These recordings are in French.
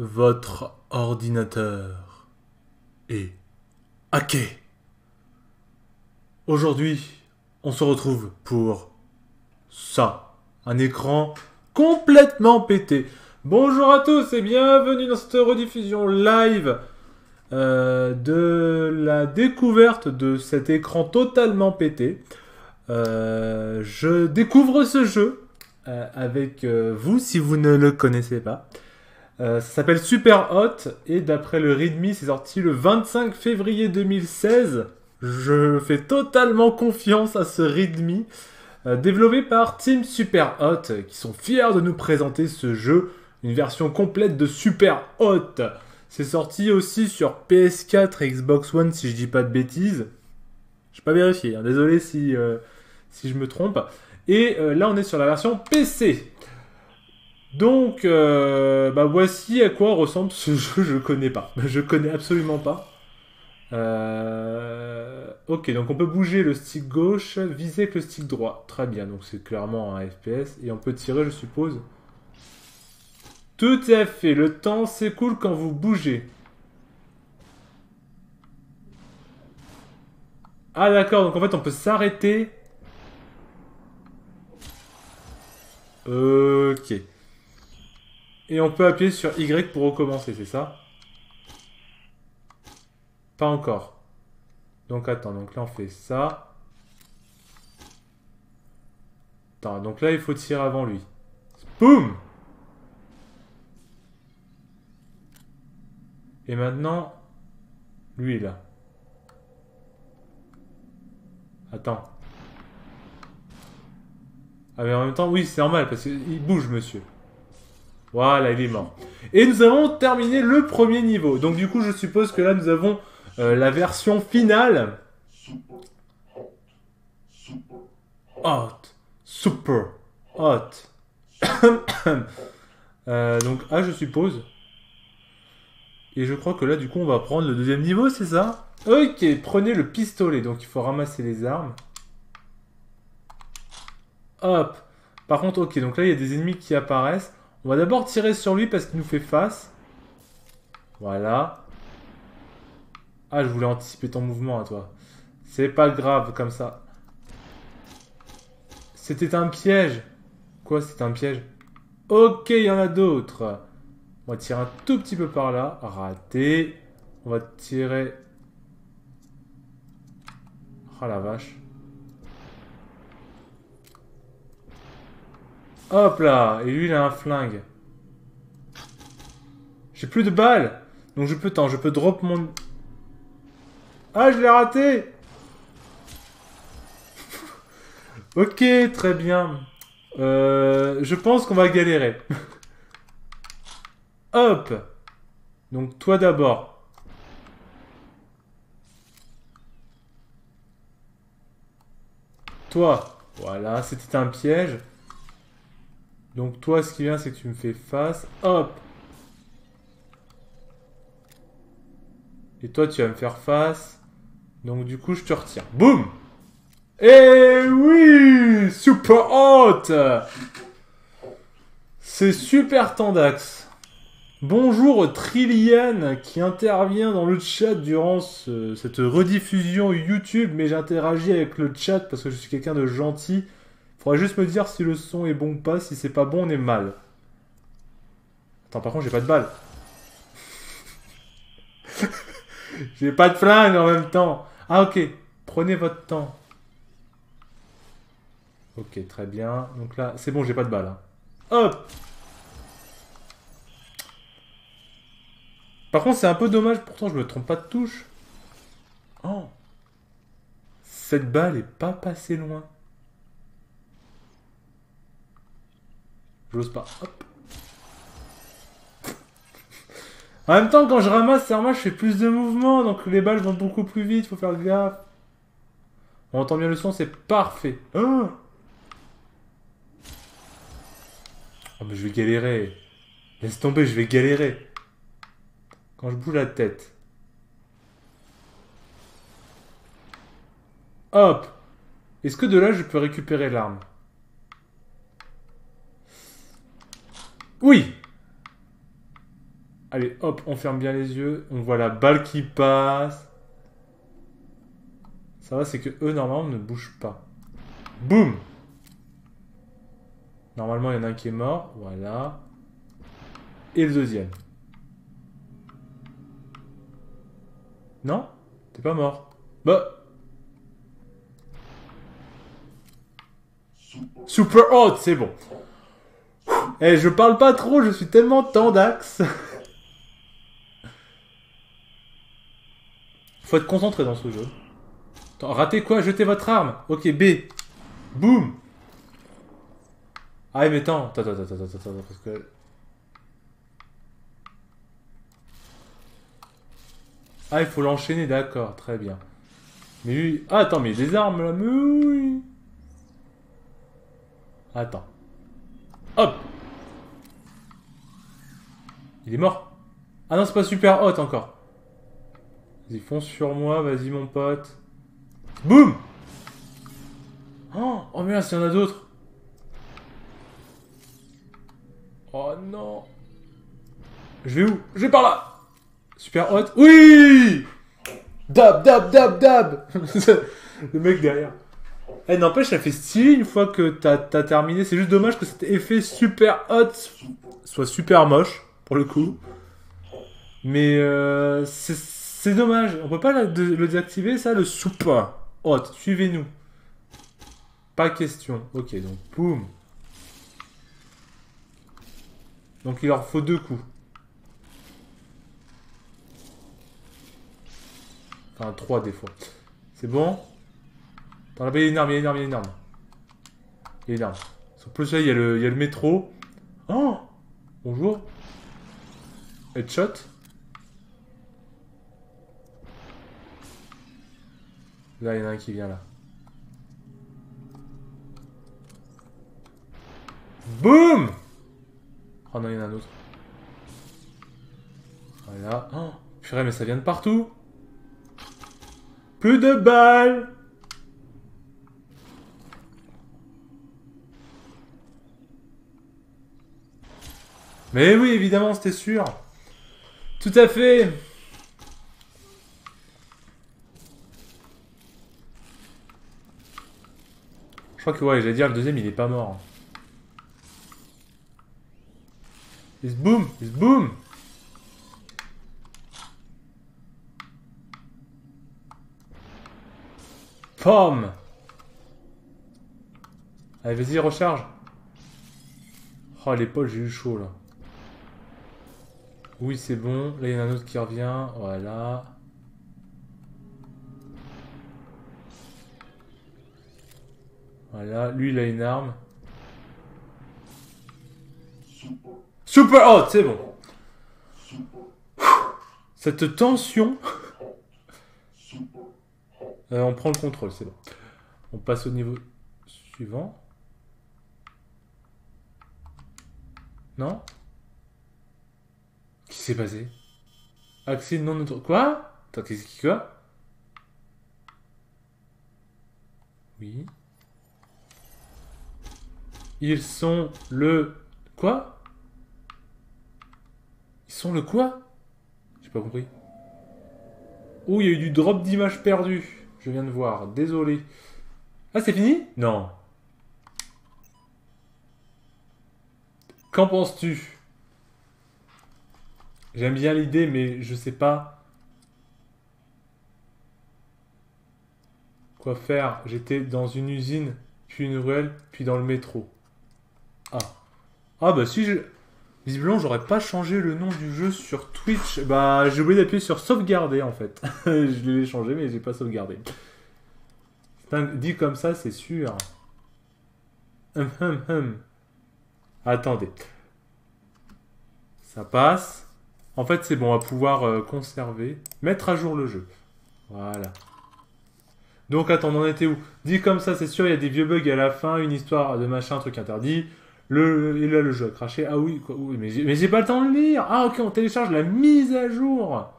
Votre ordinateur est hacké. Aujourd'hui, on se retrouve pour ça. Un écran complètement pété. Bonjour à tous et bienvenue dans cette rediffusion live euh, de la découverte de cet écran totalement pété. Euh, je découvre ce jeu euh, avec vous si vous ne le connaissez pas. Euh, ça s'appelle Super Hot et d'après le README, c'est sorti le 25 février 2016. Je fais totalement confiance à ce README. euh, développé par Team Super Hot, qui sont fiers de nous présenter ce jeu, une version complète de Super Hot. C'est sorti aussi sur PS4 et Xbox One, si je dis pas de bêtises. Je pas vérifié, hein, désolé si, euh, si je me trompe. Et là, on est sur la version PC. Donc, euh, bah voici à quoi ressemble ce jeu, je connais pas. Je connais absolument pas. Euh, Ok, donc on peut bouger le stick gauche, viser avec le stick droit. Très bien, donc c'est clairement un FPS. Et on peut tirer, je suppose. Tout à fait, le temps s'écoule quand vous bougez. Ah d'accord, donc en fait on peut s'arrêter. Ok. Et on peut appuyer sur Y pour recommencer, c'est ça? Pas encore. Donc attends, donc là on fait ça. Attends, donc là il faut tirer avant lui. Boum Et maintenant, lui là. Attends. Ah mais en même temps, oui, c'est normal parce qu'il bouge, monsieur. Voilà, il est mort. Et nous avons terminé le premier niveau. Donc du coup, je suppose que là, nous avons euh, la version finale. Hot. Super. Hot. Euh, donc, ah, je suppose. Et je crois que là, du coup, on va prendre le deuxième niveau, c'est ça? Ok, prenez le pistolet. Donc, il faut ramasser les armes. Hop. Par contre, ok, donc là, il y a des ennemis qui apparaissent. On va d'abord tirer sur lui parce qu'il nous fait face. Voilà. Ah, je voulais anticiper ton mouvement à toi. C'est pas grave comme ça. C'était un piège. Quoi, c'était un piège? Ok, il y en a d'autres. On va tirer un tout petit peu par là. Raté. On va tirer... Ah la vache. Hop là Et lui, il a un flingue. J'ai plus de balles Donc je peux... Attends, je peux drop mon... Ah, je l'ai raté Ok, très bien. Euh, je pense qu'on va galérer. Hop Donc toi d'abord. Toi. Voilà, c'était un piège. Donc toi, ce qui vient, c'est que tu me fais face. Hop Et toi, tu vas me faire face. Donc du coup, je te retire. Boum Eh oui Super hot C'est super Tandax. Bonjour Trillian qui intervient dans le chat durant ce- cette rediffusion YouTube, mais j'interagis avec le chat parce que je suis quelqu'un de gentil. Faudrait juste me dire si le son est bon ou pas. Si c'est pas bon, on est mal. Attends, par contre, j'ai pas de balle. j'ai pas de flingue en même temps. Ah, ok. Prenez votre temps. Ok, très bien. Donc là, c'est bon, j'ai pas de balle. hein. Hop Par contre, c'est un peu dommage. Pourtant, je me trompe pas de touche. Oh Cette balle est pas passée loin. J'ose pas. En même temps, quand je ramasse, remarche, je fais plus de mouvements, donc les balles vont beaucoup plus vite, faut faire gaffe. On entend bien le son, c'est parfait. Oh, Oh, mais je vais galérer. Laisse tomber, je vais galérer. Quand je bouge la tête. Hop Est-ce que de là, je peux récupérer l'arme? Oui Allez, hop, on ferme bien les yeux. On voit la balle qui passe. Ça va, c'est que eux, normalement, ne bougent pas. Boum Normalement, il y en a un qui est mort. Voilà. Et le deuxième. Non? T'es pas mort. Bah... Super hot, c'est bon. Eh, je parle pas trop, je suis tellement tendax. Faut être concentré dans ce jeu. Attends, ratez quoi? Jetez votre arme. Ok, B. Boum Ah, mais attends. Attends, attends, attends, attends, parce que... Ah, il faut l'enchaîner, d'accord, très bien. Mais lui... Ah, attends, mais des armes, là, mais Attends. Hop Il est mort Ah non, c'est pas super hot encore. Vas-y, fonce sur moi, vas-y mon pote. Boum Oh, oh merde, s'il y en a d'autres. Oh non. Je vais où? Je vais par là Super hot. Oui Dab, dab, dab, dab Le mec derrière. Eh, n'empêche, ça fait stylé une fois que t'as as terminé. C'est juste dommage que cet effet super hot soit super moche, pour le coup. Mais euh, c'est dommage. On peut pas le désactiver, ça, le super hot. Suivez-nous. Pas question. Ok, donc, boum. Donc, il leur faut deux coups. Enfin, trois des fois. C'est bon? Dans la baie, il une arme, il une arme, il une arme. Il une arme. Sur plus là, il y, le, il y a le métro. Oh Bonjour. Headshot. Là, il y en a un qui vient là. Boum Oh non, il y en a un autre. Voilà. Oh, purée, mais ça vient de partout. Plus de balles Mais oui, évidemment, c'était sûr. Tout à fait. Je crois que, ouais, j'allais dire, le deuxième, il est pas mort. Il se boom, il se boom. Pomme Allez, vas-y, recharge. Oh, l'épaule, j'ai eu chaud, là. Oui, c'est bon. Là, il y en a un autre qui revient. Voilà. Voilà. Lui, il a une arme. Super hot, c'est bon. Cette tension... Euh, on prend le contrôle, c'est bon. On passe au niveau suivant. Non? Qui s'est passé? Accès non notre... Quoi? Attends, qu'est-ce qui quoi? Oui. Ils sont le... Quoi? Ils sont le quoi? J'ai pas compris. Oh, il y a eu du drop d'image perdu. Je viens de voir. Désolé. Ah, c'est fini? Non. Qu'en penses-tu? J'aime bien l'idée, mais je sais pas quoi faire. J'étais dans une usine, puis une ruelle, puis dans le métro. Ah. Ah bah si je... Visiblement, j'aurais pas changé le nom du jeu sur Twitch. Bah, j'ai oublié d'appuyer sur sauvegarder en fait. je l'ai changé, mais j'ai pas sauvegardé. Dit comme ça, c'est sûr. Hum, hum, hum. Attendez. Ça passe. En fait, c'est bon, on va pouvoir euh, conserver. Mettre à jour le jeu. Voilà. Donc, attends, on en était où? Dit comme ça, c'est sûr, il y a des vieux bugs à la fin, une histoire de machin, un truc interdit. Le, et là, le jeu a craché. Ah oui mais j'ai pas le temps de lire. Ah, ok, on télécharge la mise à jour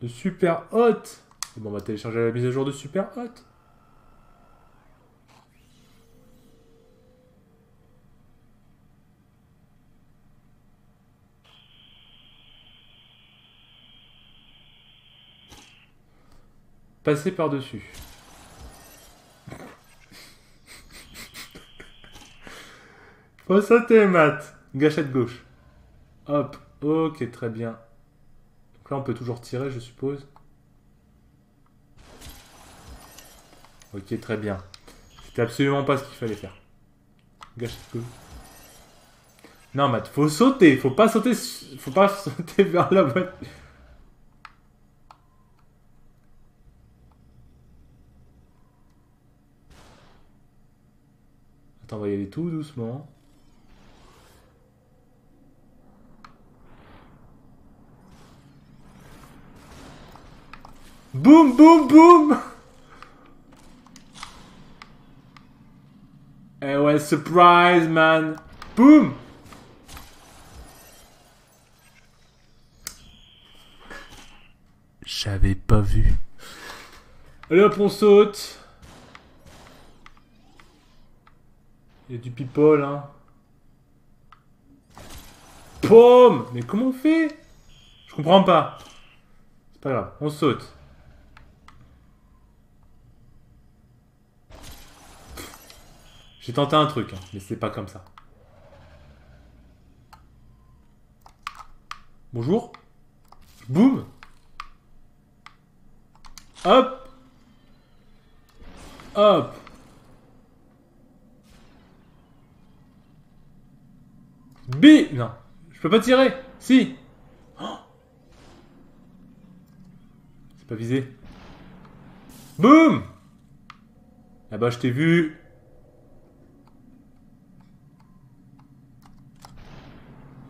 de Super Hot. Bon, on va télécharger la mise à jour de Super Hot. Passer par-dessus. Faut sauter, Matt. Gâchette gauche. Hop. Ok, très bien. Donc là, on peut toujours tirer, je suppose. Ok, très bien. C'était absolument pas ce qu'il fallait faire. Gâchette gauche. Non, Matt, faut sauter. Faut pas sauter, faut pas sauter vers la boîte. Attends, on va y aller tout doucement. Boum, boum, boum Eh ouais, surprise, man Boum J'avais pas vu. Allez hop, on saute. Il y a du people, hein. Pomme Mais comment on fait? Je comprends pas. C'est pas grave, on saute. J'ai tenté un truc, hein, mais c'est pas comme ça. Bonjour. Boum. Hop. Hop. B Non. Je peux pas tirer. Si. Oh. C'est pas visé. Boum Ah bah je t'ai vu.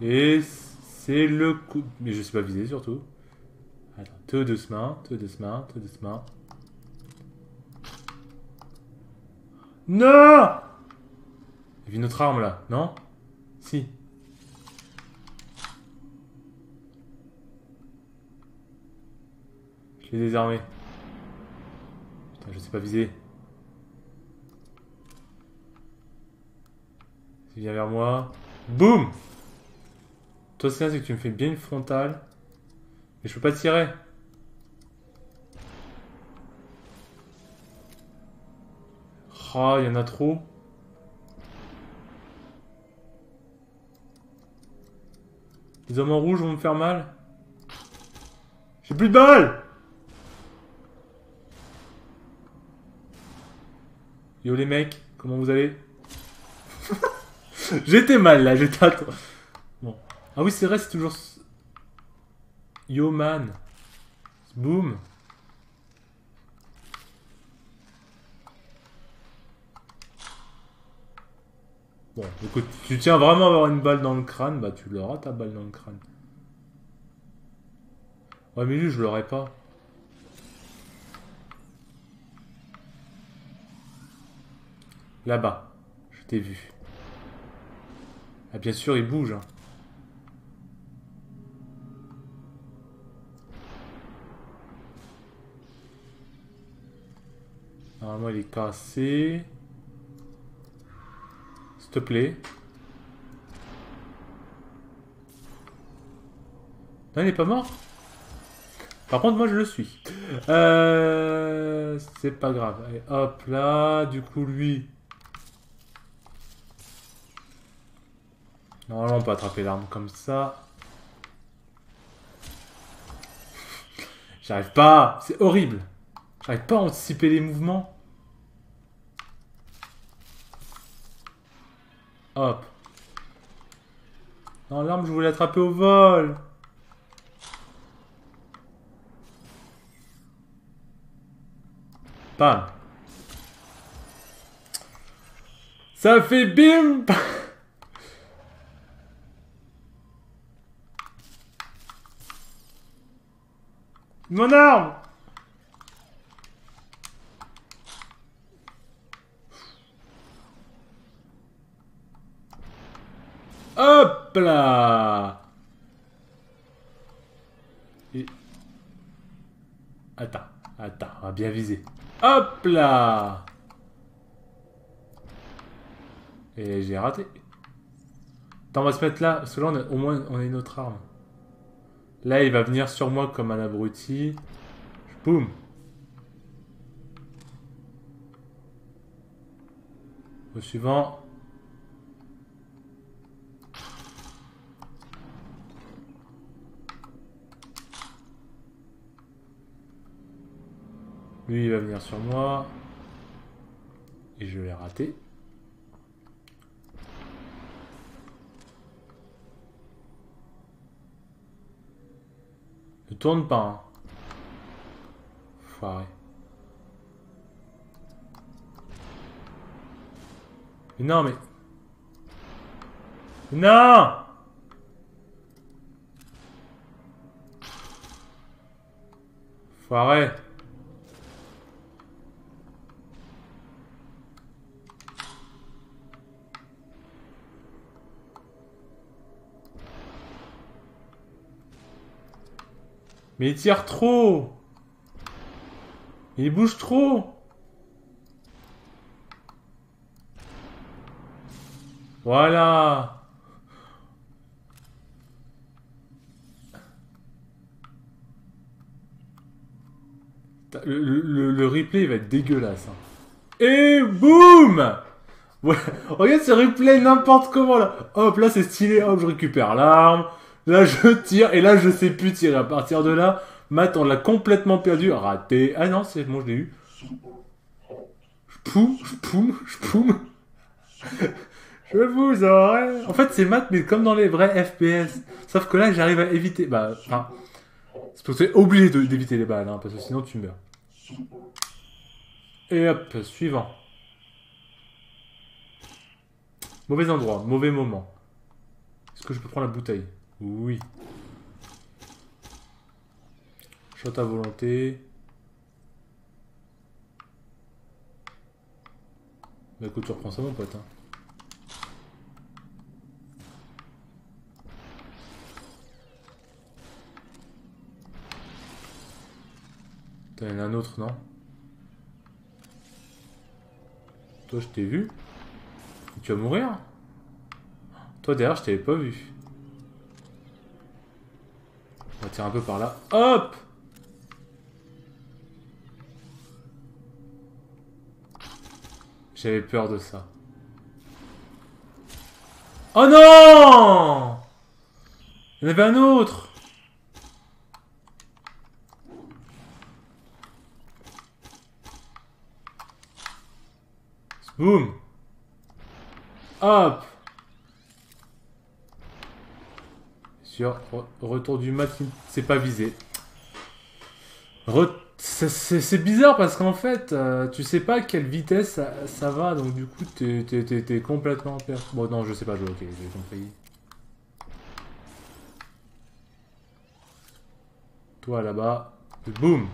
Et c'est le coup... Mais je suis pas visé surtout. Attends, tout doucement, tout doucement, tout doucement. Non Il y a une autre arme là, non? Si. Je désarmé. Putain, je sais pas viser. Il vers moi. Boum toi, c'est que tu me fais bien une frontale. Mais je peux pas tirer. Ah, il y en a trop. Les hommes en rouge vont me faire mal. J'ai plus de balles Yo les mecs, comment vous allez? J'étais mal là, j'étais à Bon. Ah oui, c'est vrai, c'est toujours... Yo man. Boom. Bon, écoute, tu tiens vraiment à avoir une balle dans le crâne, bah tu l'auras ta balle dans le crâne. Ouais, mais lui, je l'aurais pas. Là-bas. Je t'ai vu. Ah, bien sûr, il bouge. Hein. Normalement, il est cassé. S'il te plaît. Non, il n'est pas mort Par contre, moi, je le suis. Euh... C'est pas grave. Allez, hop, là. Du coup, lui... Normalement, on peut attraper l'arme comme ça. J'arrive pas C'est horrible J'arrive pas à anticiper les mouvements. Hop. Non, l'arme, je voulais l'attraper au vol. Bam. Ça fait bim Mon arme Hop là. Attends, attends, on va bien viser. Hop là Et j'ai raté. Attends, on va se mettre là, parce que là, on a, au moins, on a une autre arme. Là, il va venir sur moi comme un abruti. Boum Au suivant. Lui, il va venir sur moi. Et je l'ai raté. Tourne pas. Hein. Foiré. Mais non, mais... Non Foiré. Mais il tire trop Il bouge trop Voilà le, replay va être dégueulasse. Hein. Et boum. Regarde ce replay n'importe comment là. Hop, là c'est stylé. Hop, je récupère l'arme. Là, je tire et là, je sais plus tirer. À partir de là, Matt, on l'a complètement perdu. Raté. Ah non, c'est bon, je l'ai eu. Je poum, je poum, je poum. je vous aurais. En fait, c'est Matt, mais comme dans les vrais FPS. Sauf que là, j'arrive à éviter. Bah, enfin. C'est parce que obligé d'éviter les balles, hein, parce que sinon tu meurs. Et hop, suivant. Mauvais endroit, mauvais moment. Est-ce que je peux prendre la bouteille? Oui. Shot à volonté. Bah écoute, tu reprends ça mon pote. Hein. T'as un autre, non? Toi, je t'ai vu. Tu vas mourir? Toi, derrière, je t'avais pas vu. On va tirer un peu par là. Hop! J'avais peur de ça. Oh non! Il y en avait un autre! Boum! Hop Sur retour du match, c'est pas visé. C'est bizarre parce qu'en fait, euh, tu sais pas à quelle vitesse ça, va, donc du coup, t'es complètement perdu. Bon, non, je sais pas ok, j'ai compris. Toi là-bas, boum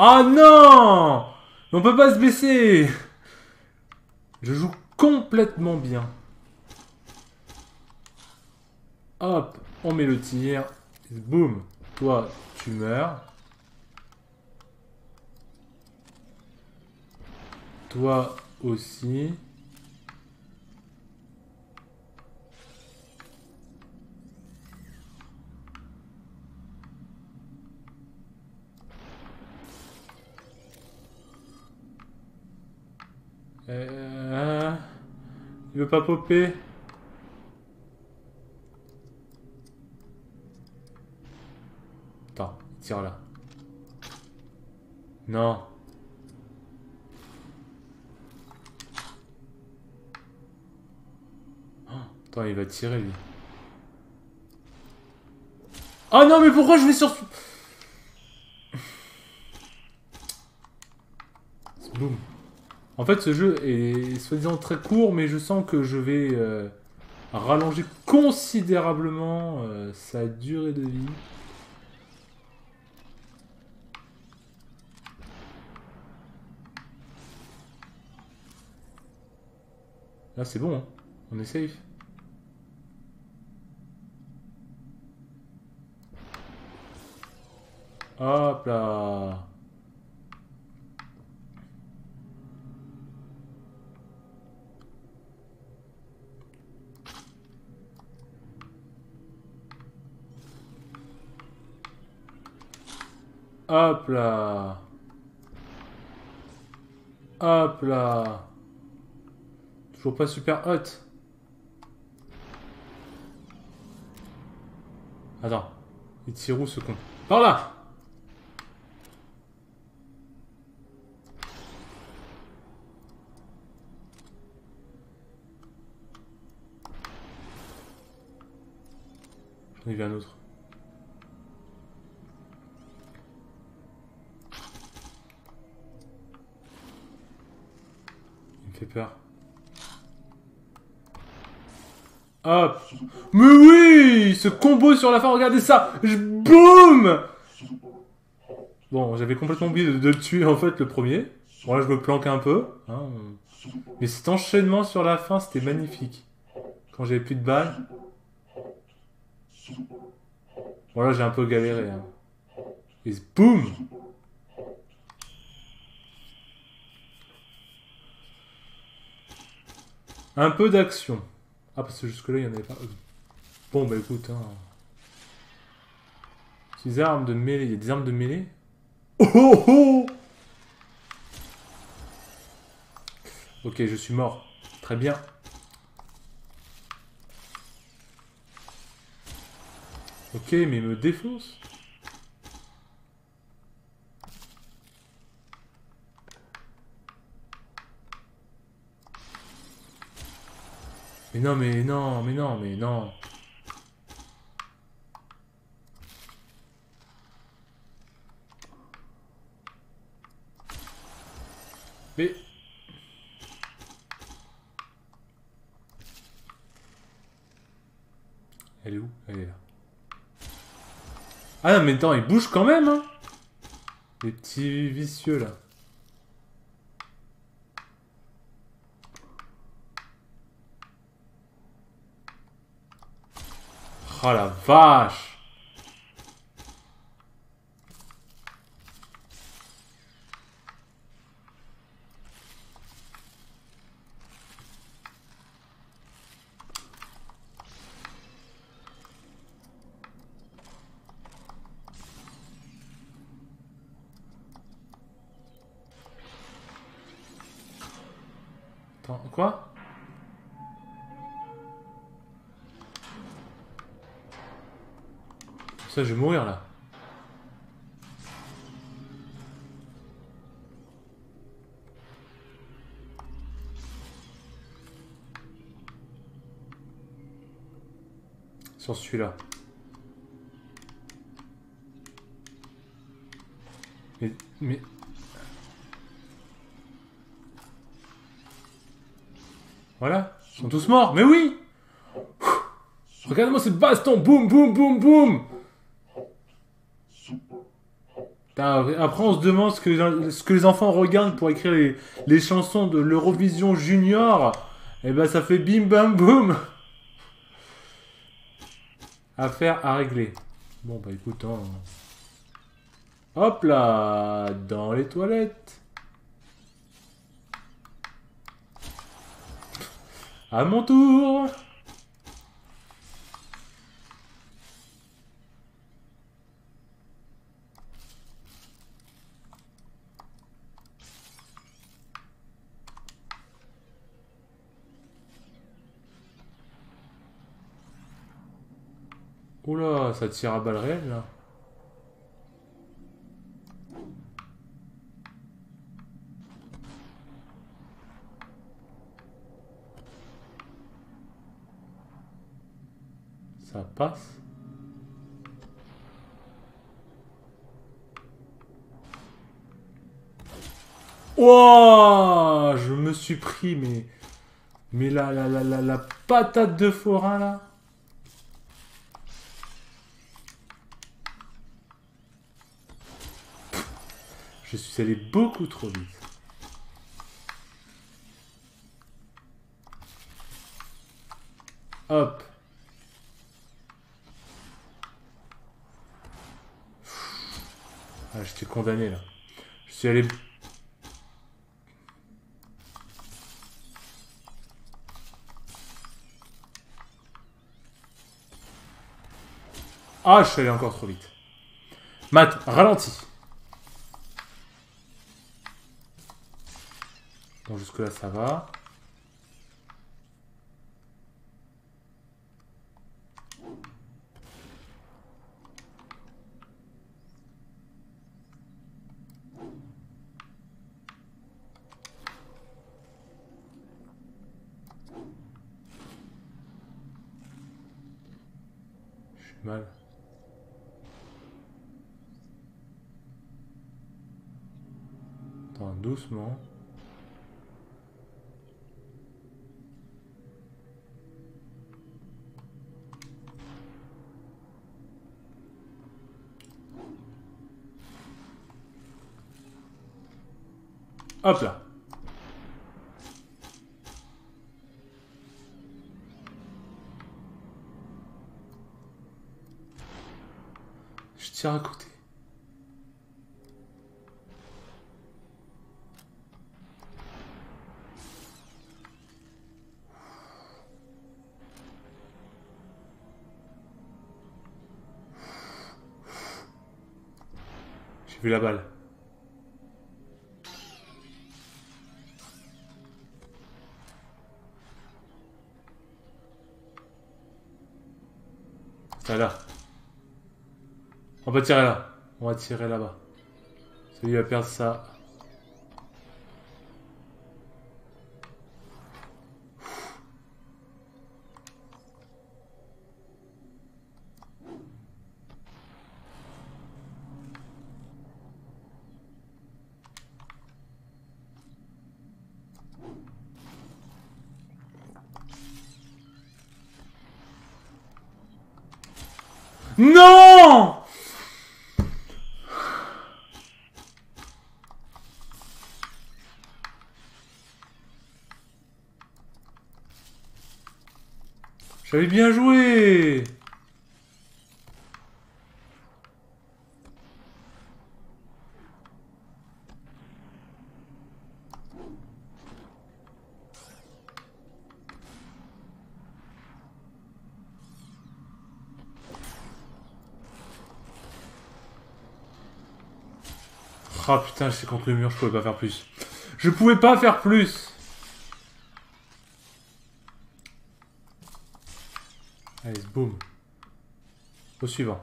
Oh non On peut pas se baisser je joue complètement bien. Hop, on met le tir. Boum, toi, tu meurs. Toi aussi. Euh... Il veut pas popper Attends, tire là. Non. Oh, attends, il va tirer lui. Oh non, mais pourquoi je vais sur... Boum. En fait, ce jeu est soi-disant très court, mais je sens que je vais euh, rallonger considérablement euh, sa durée de vie. Là, c'est bon, hein. on est safe. Hop là Hop là. Hop là. Toujours pas super hot. Attends. Il tire où ce con Par là J'en ai vu un autre. Fait peur. Hop Mais oui Ce combo sur la fin, regardez ça Je boum Bon, j'avais complètement oublié de, tuer, en fait, le premier. Bon, là, je me planque un peu. Hein. Mais cet enchaînement sur la fin, c'était magnifique. Quand j'avais plus de balles. Bon, là, j'ai un peu galéré. Hein. Et boum Un peu d'action. Ah, parce que jusque-là, il n'y en avait pas. Bon, bah écoute, hein. Armes de mêlée, il y a des armes de mêlée? Oh oh oh Ok, je suis mort. Très bien. Ok, mais il me défonce. Mais non, mais non, mais non, mais non. Mais... Elle est où? Elle est là. Ah non, mais attends, il bouge quand même, hein Les petits vicieux, là. Oh la Mais... Voilà. Ils sont tous morts. Mais oui Regarde-moi cette baston Boum, boum, boum, boum après, on se demande ce que, ce que les enfants regardent pour écrire les, chansons de l'Eurovision Junior. Et eh ben, ça fait bim bam boum. Affaire à régler. Bon, bah écoute, hein. hop là, dans les toilettes. À mon tour. Oula, ça tire à balles réelles là. Ça passe. Ouah Je me suis pris, mais... Mais la, la, la, la, la patate de forain, là Je suis allé beaucoup trop vite. Hop. Ah, j'étais condamné là. Je suis allé... Ah, je suis allé encore trop vite. Matt, ralentis. Bon, jusque-là, ça va. Je suis mal. Attends, doucement. Hop là. Je tire à côté. La balle. C'est là. On va tirer là. On va tirer là-bas. Celui va perdre ça. Non J'avais bien joué Ah putain, j'étais contre le mur, je pouvais pas faire plus. Je pouvais pas faire plus Allez, boum. Au suivant.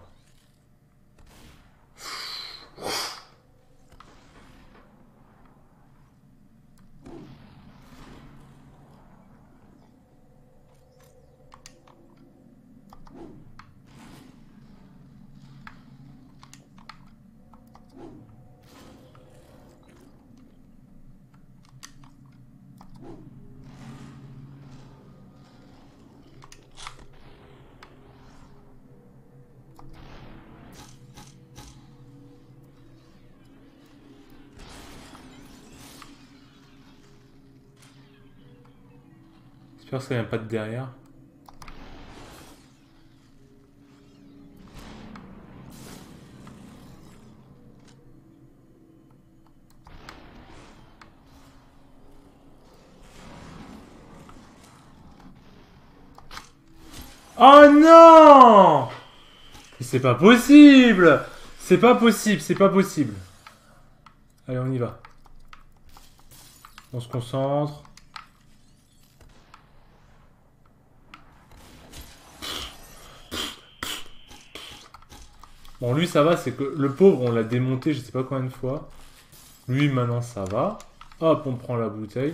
Pas de derrière. Oh non C'est pas possible C'est pas possible, c'est pas possible. Allez, on y va. On se concentre. Bon, lui, ça va, c'est que le pauvre, on l'a démonté je sais pas combien de fois. Lui, maintenant, ça va. Hop, on prend la bouteille.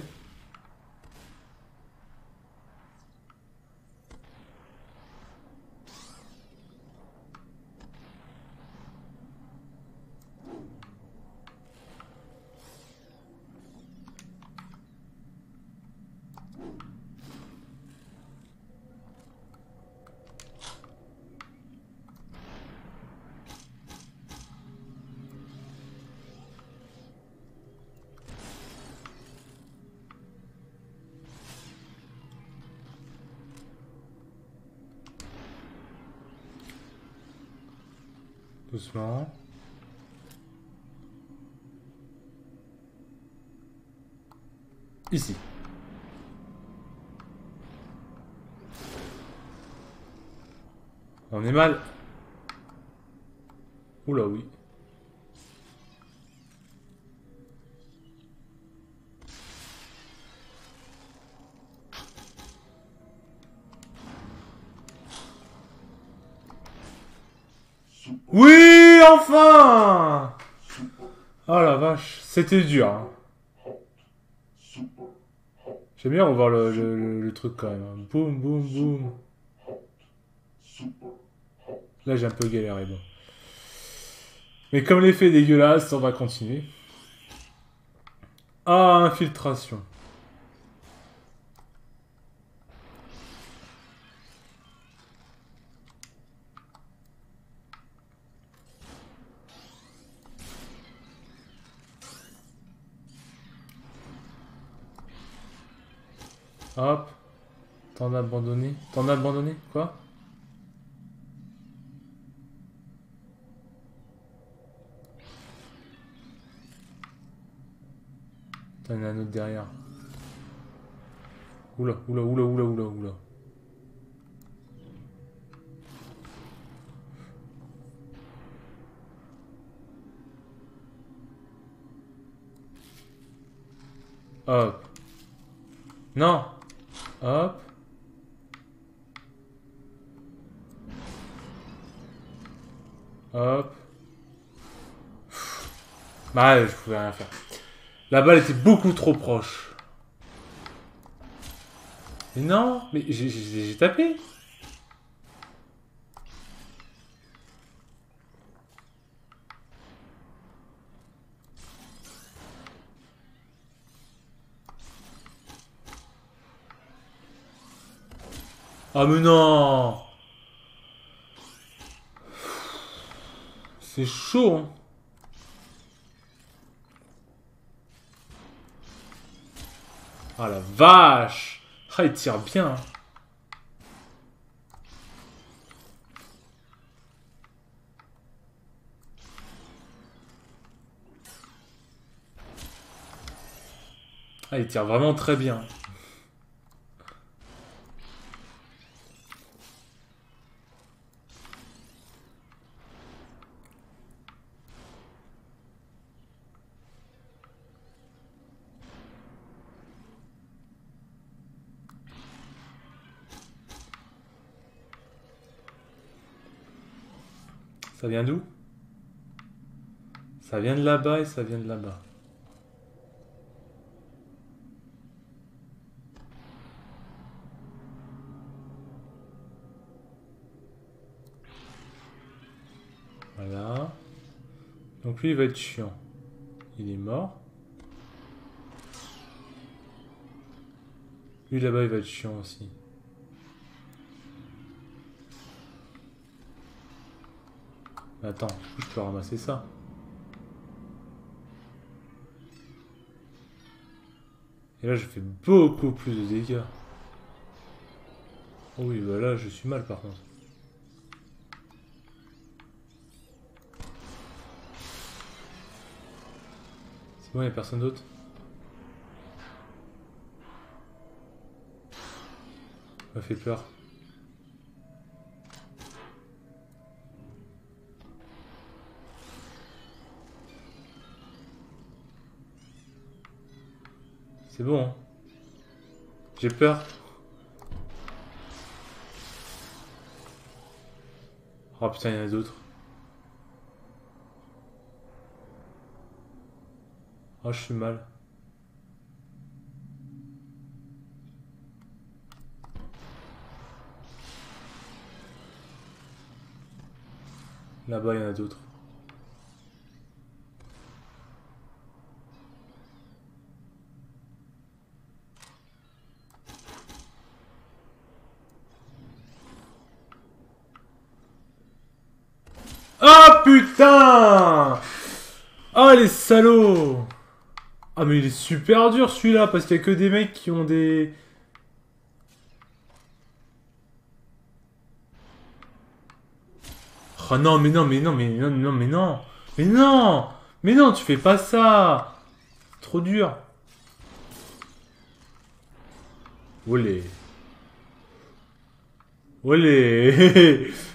C'était dur. Hein. J'aime bien revoir le, truc quand même. Hein. Boum, boum, boum. Là, j'ai un peu galéré. Bon. Mais comme l'effet est dégueulasse, on va continuer. Ah, infiltration. Hop. T'en as abandonné T'en as abandonné Quoi? T'en as un autre derrière. Oula, oula, oula, oula, oula, oula. Hop. Non Hop. Hop. Bah, je pouvais rien faire. La balle était beaucoup trop proche. Mais non, mais j'ai tapé. Ah mais non. C'est chaud hein. Ah la vache. Ah il tire bien Ah il tire vraiment très bien Ça d'où? Ça vient de là-bas et ça vient de là-bas. Voilà. Donc lui, il va être chiant. Il est mort. Lui, là-bas, il va être chiant aussi. Attends, je peux ramasser ça. Et là, je fais beaucoup plus de dégâts. Oh oui, bah là, je suis mal par contre. C'est bon, il a personne d'autre? Ça fait peur. C'est bon. Hein. J'ai peur. Oh putain, il y en a d'autres. Oh, je suis mal. Là-bas, il y en a d'autres. putain Oh les Ah mais il est super dur celui-là parce qu'il y a que des mecs qui ont des... Oh non mais non mais non mais non non mais non! Mais non! Mais non tu fais pas ça! Trop dur! Olé! Olé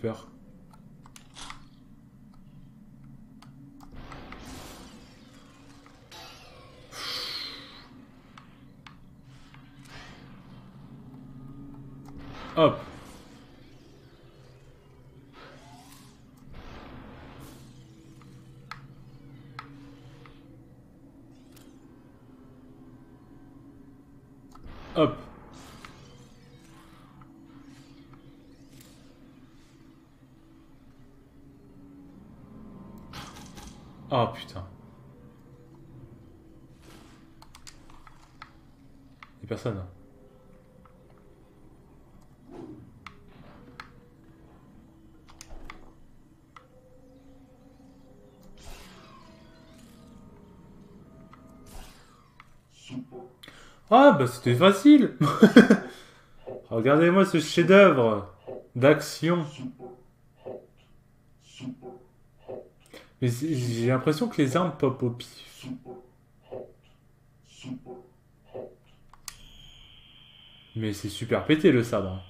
peur. Hop Oh putain. Y'a personne. hein. Ah bah c'était facile Regardez-moi ce chef-d'œuvre d'action. Mais j'ai l'impression que les armes pop au pif. Mais c'est super pété le sabre.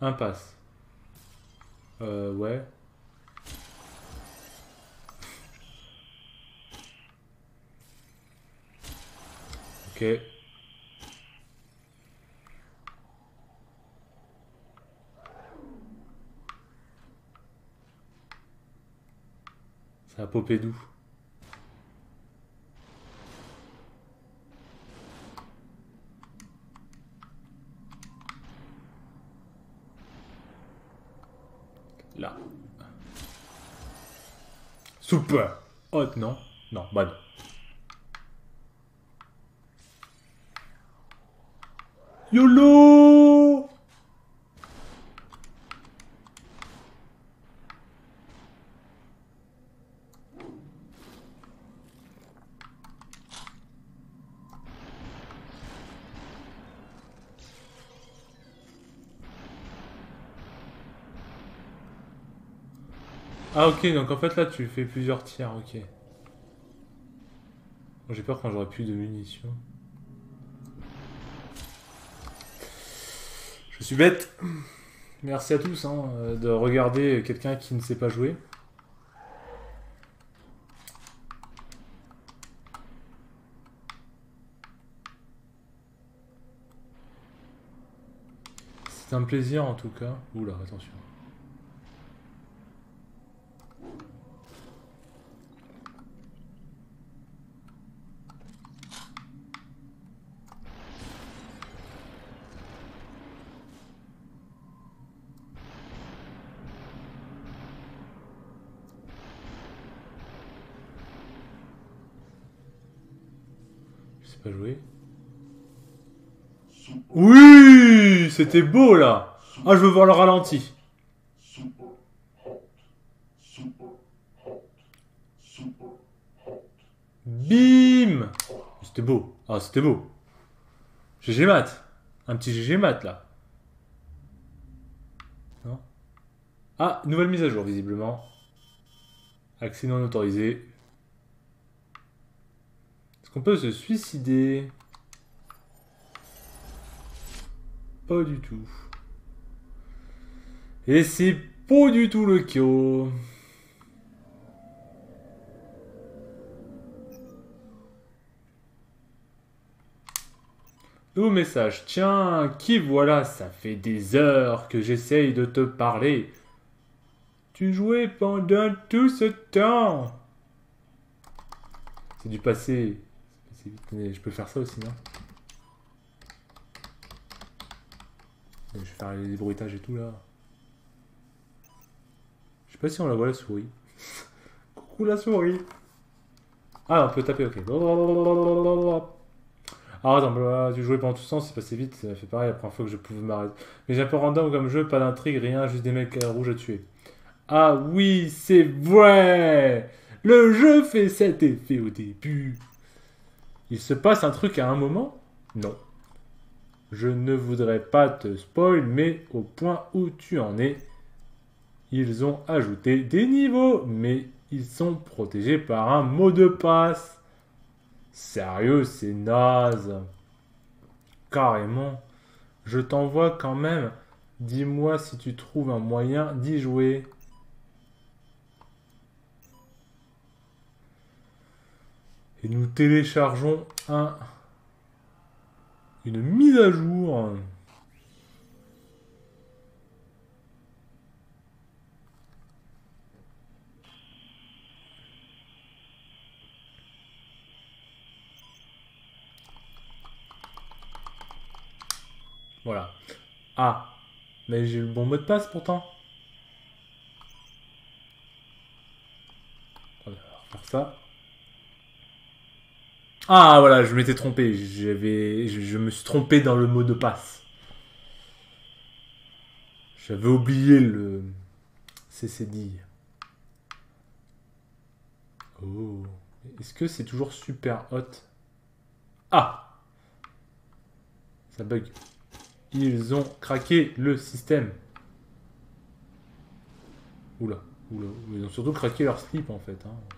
Impasse. Euh, ouais. Ok. Ça a popé Là. Soupe Hot, non? Non, bonne. YOLO Ah ok, donc en fait là tu fais plusieurs tirs, ok. J'ai peur quand j'aurai plus de munitions. Je suis bête. Merci à tous hein, euh, de regarder quelqu'un qui ne sait pas jouer. C'est un plaisir en tout cas. Oula, attention. Je sais pas jouer. Oui C'était beau là Ah, je veux voir le ralenti. Bim C'était beau. Ah, c'était beau. GG mat. Un petit GG mat là. Ah, nouvelle mise à jour visiblement. Accès non autorisé. Est-ce qu'on peut se suicider? Pas du tout. Et c'est pas du tout le cas. Nouveau message. Tiens, qui voilà Ça fait des heures que j'essaye de te parler. Tu jouais pendant tout ce temps. C'est du passé. Je peux faire ça aussi, non? Je vais faire les bruitages et tout là. Je sais pas si on la voit la souris. Coucou la souris. Ah, on peut taper, ok. Ah, attends, bah, tu jouais pendant tout ce temps, c'est passé vite, ça fait pareil la première fois que je pouvais m'arrêter. Mais j'ai un peu random comme jeu, pas d'intrigue, rien, juste des mecs euh, rouges à tuer. Ah oui, c'est vrai Le jeu fait cet effet au début. Il se passe un truc à un moment? Non. Je ne voudrais pas te spoil, mais au point où tu en es, ils ont ajouté des niveaux, mais ils sont protégés par un mot de passe. Sérieux, c'est naze. Carrément. Je t'envoie quand même. Dis-moi si tu trouves un moyen d'y jouer. Et nous téléchargeons un une mise à jour. Voilà. Ah. Mais j'ai le bon mot de passe pourtant. Faire ça. Ah voilà, je m'étais trompé. J'avais, je, me suis trompé dans le mot de passe. J'avais oublié le CCD. Oh. Est-ce que c'est toujours super hot? Ah Ça bug. Ils ont craqué le système. Oula, oula. Ils ont surtout craqué leur slip en fait. Hein.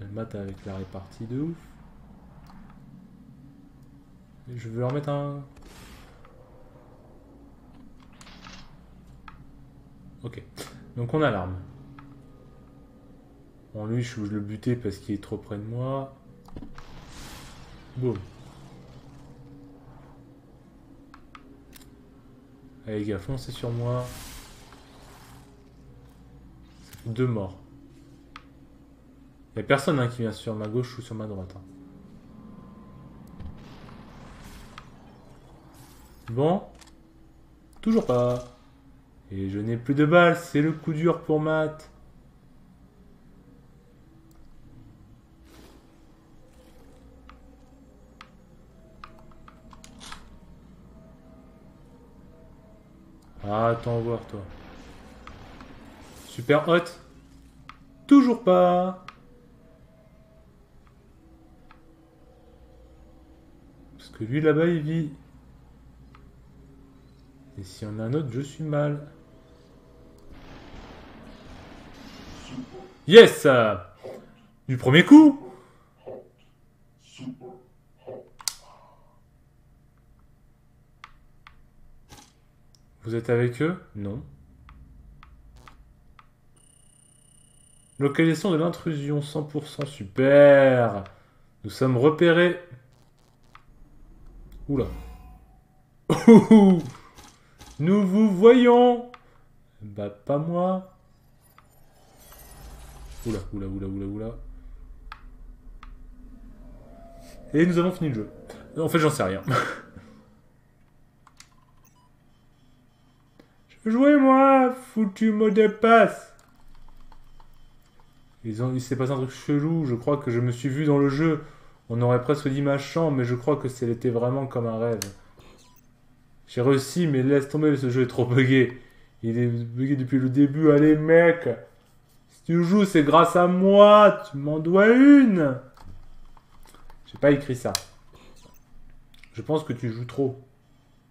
Le mat avec la répartie de ouf. Je vais leur mettre un... Ok. Donc on a l'arme. Bon, lui, je le buter parce qu'il est trop près de moi. Boum. Allez, les gars, foncez sur moi. Deux morts. Personne hein, qui vient sur ma gauche ou sur ma droite. Hein. Bon. Toujours pas. Et je n'ai plus de balles, c'est le coup dur pour Matt. Ah, attends voir toi. Super hot. Toujours pas. Que lui là-bas il vit. Et si on a un autre, je suis mal. Yes Du premier coup Vous êtes avec eux? Non. Localisation de l'intrusion, 100%, super Nous sommes repérés. Oula. Nous vous voyons Bah, pas moi. Oula, oula, oula, oula, oula. Et nous avons fini le jeu. En fait, j'en sais rien. Je jouer moi, foutu mot de passe. Ils ont, il s'est passé un truc chelou. Je crois que je me suis vu dans le jeu. On aurait presque dit ma chambre, mais je crois que c'était vraiment comme un rêve. J'ai réussi, mais laisse tomber, ce jeu est trop bugué. Il est bugué depuis le début. Allez, mec tu joues, c'est grâce à moi. Tu m'en dois une. J'ai pas écrit ça. Je pense que tu joues trop.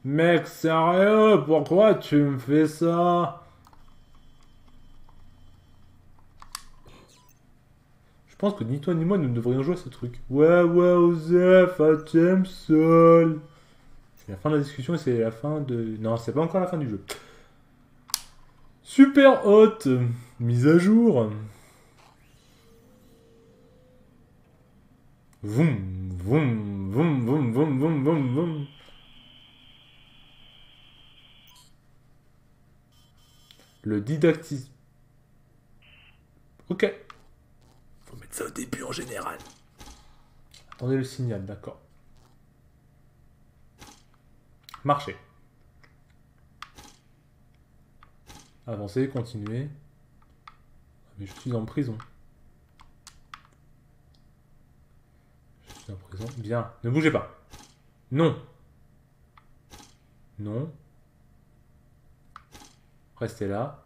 Mec, sérieux, pourquoi tu me fais ça? Pense que ni toi ni moi nous ne devrions jouer à ce truc. Ouais, ouais, Osef, t'aimes seul. C'est la fin de la discussion et c'est la fin de... Non, c'est pas encore la fin du jeu. Super haute mise à jour. Voum, voum, voum, voum, voum, voum, voum, voum. Le didactisme. Ok. Faut mettre ça au début en général. Attendez le signal, d'accord. Marcher. Avancer, continuer. Mais je suis en prison. Je suis en prison. Bien. Ne bougez pas. Non. Non. Restez là.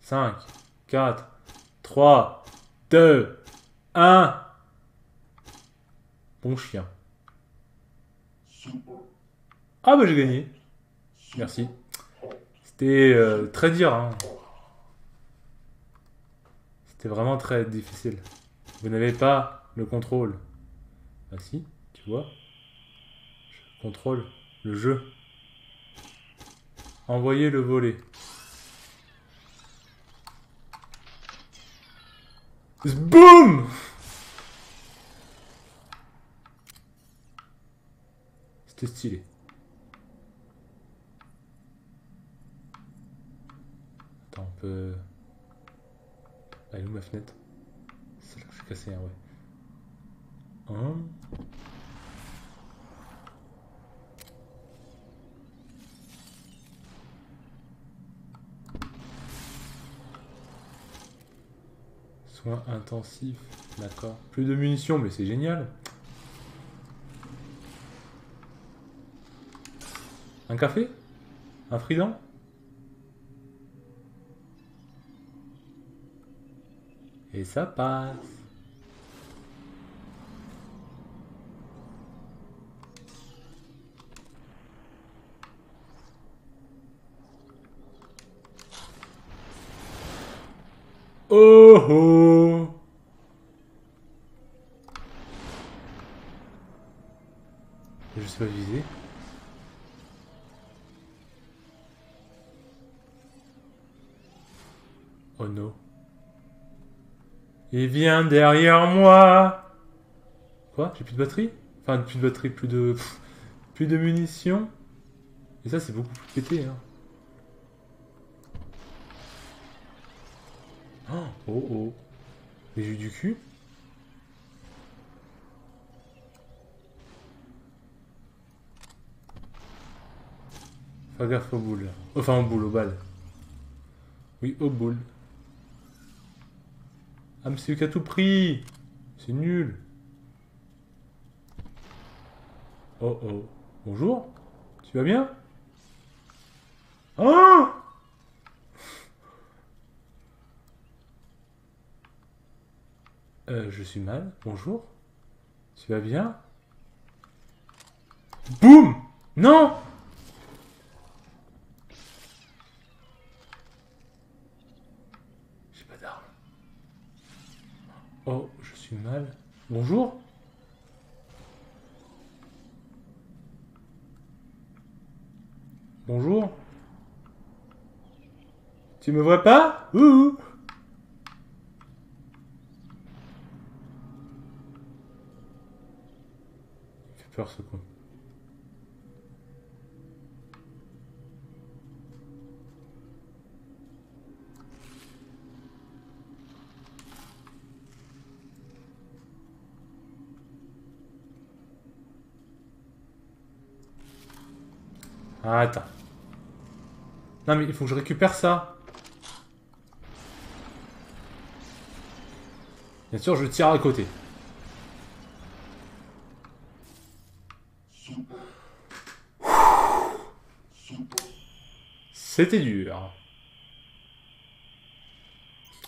5, 4, 3, 2, 1. Bon chien. Ah bah j'ai gagné. Merci. C'était euh, très dur. Hein. C'était vraiment très difficile. Vous n'avez pas le contrôle. Ah si, tu vois. Je contrôle le jeu. Envoyez le volet. Boum C'était stylé. Attends, on peut... Elle où ma fenêtre C'est là que je suis cassé, hein, ouais. Hein? Soins intensifs, d'accord. Plus de munitions, mais c'est génial. Un café? Un frident Et ça passe. Oh oh Je sais pas viser. Oh non. Derrière moi. Quoi? J'ai plus de batterie? Enfin, plus de batterie, plus de... plus de munitions. Et ça, c'est beaucoup plus pété, hein. Oh, oh, oh. Les jus du cul. Fais gaffe aux boules. Enfin, aux boules, aux balles. Oui, aux boules. Ah, mais c'est a tout pris. C'est nul. Oh, oh. Bonjour. Tu vas bien? Oh Euh, je suis mal. Bonjour. Tu vas bien? Boum Non Oh, je suis mal. Bonjour Bonjour Tu me vois pas? Ouh Il fait peur ce con. Attends. Non mais il faut que je récupère ça. Bien sûr, je tire à côté. C'était dur.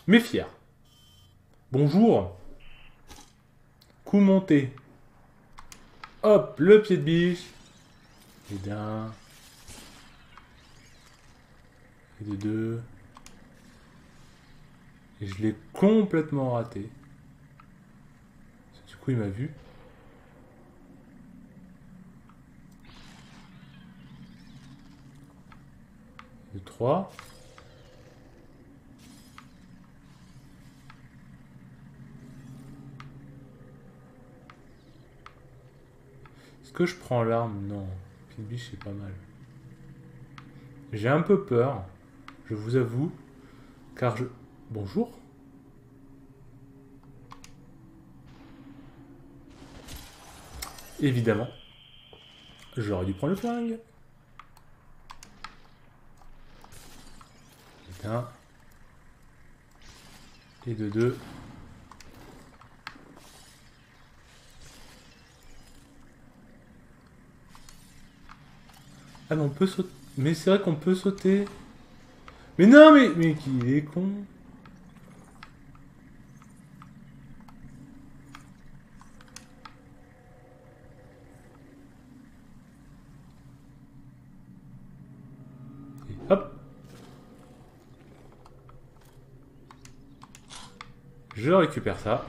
Mais fier. Bonjour. Coup monté. Hop, le pied de biche. Et d'un. Et de deux. Et je l'ai complètement raté. Du coup, il m'a vu. De trois. Est-ce que je prends l'arme? Non. Pitbiche, c'est pas mal. J'ai un peu peur, je vous avoue, car je... Bonjour Évidemment. J'aurais dû prendre le flingue. Et. Et de deux. Ah on peut sauter. Mais c'est vrai qu'on peut sauter. Mais non mais mais qui est con. Hop. Je récupère ça.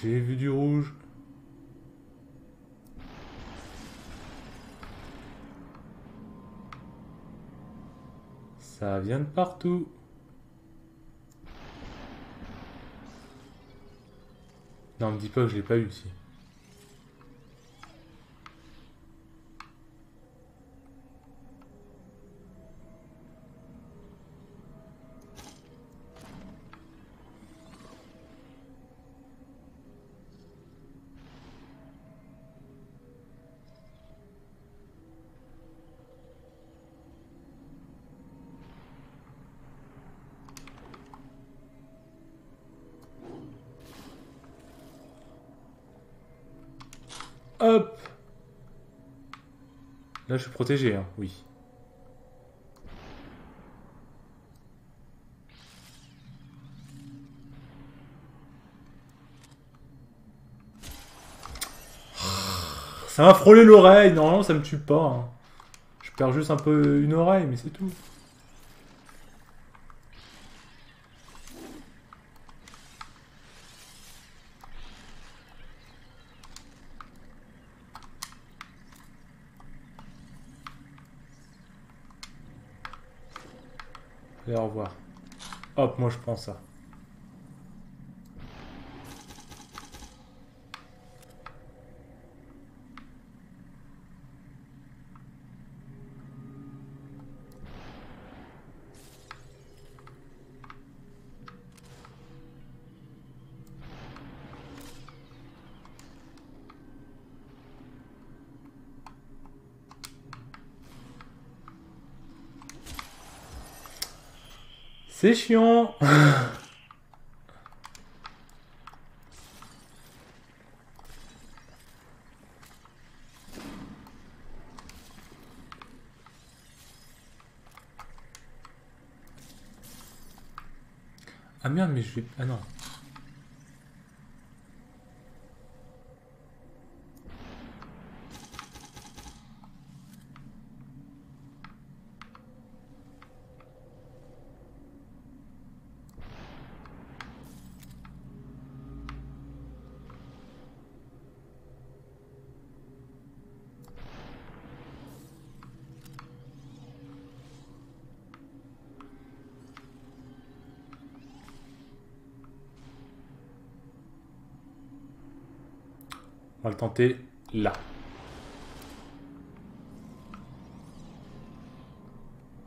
J'ai vu du rouge. Ça vient de partout. Non, me dis pas que je l'ai pas eu ici. Hop Là, je suis protégé, oui. Ça m'a frôlé l'oreille. Normalement, ça me tue pas. hein. Je perds juste un peu une oreille, mais c'est tout. Hop, moi je prends ça. C'est chiant. Ah merde, mais je vais... Ah non. On va le tenter là.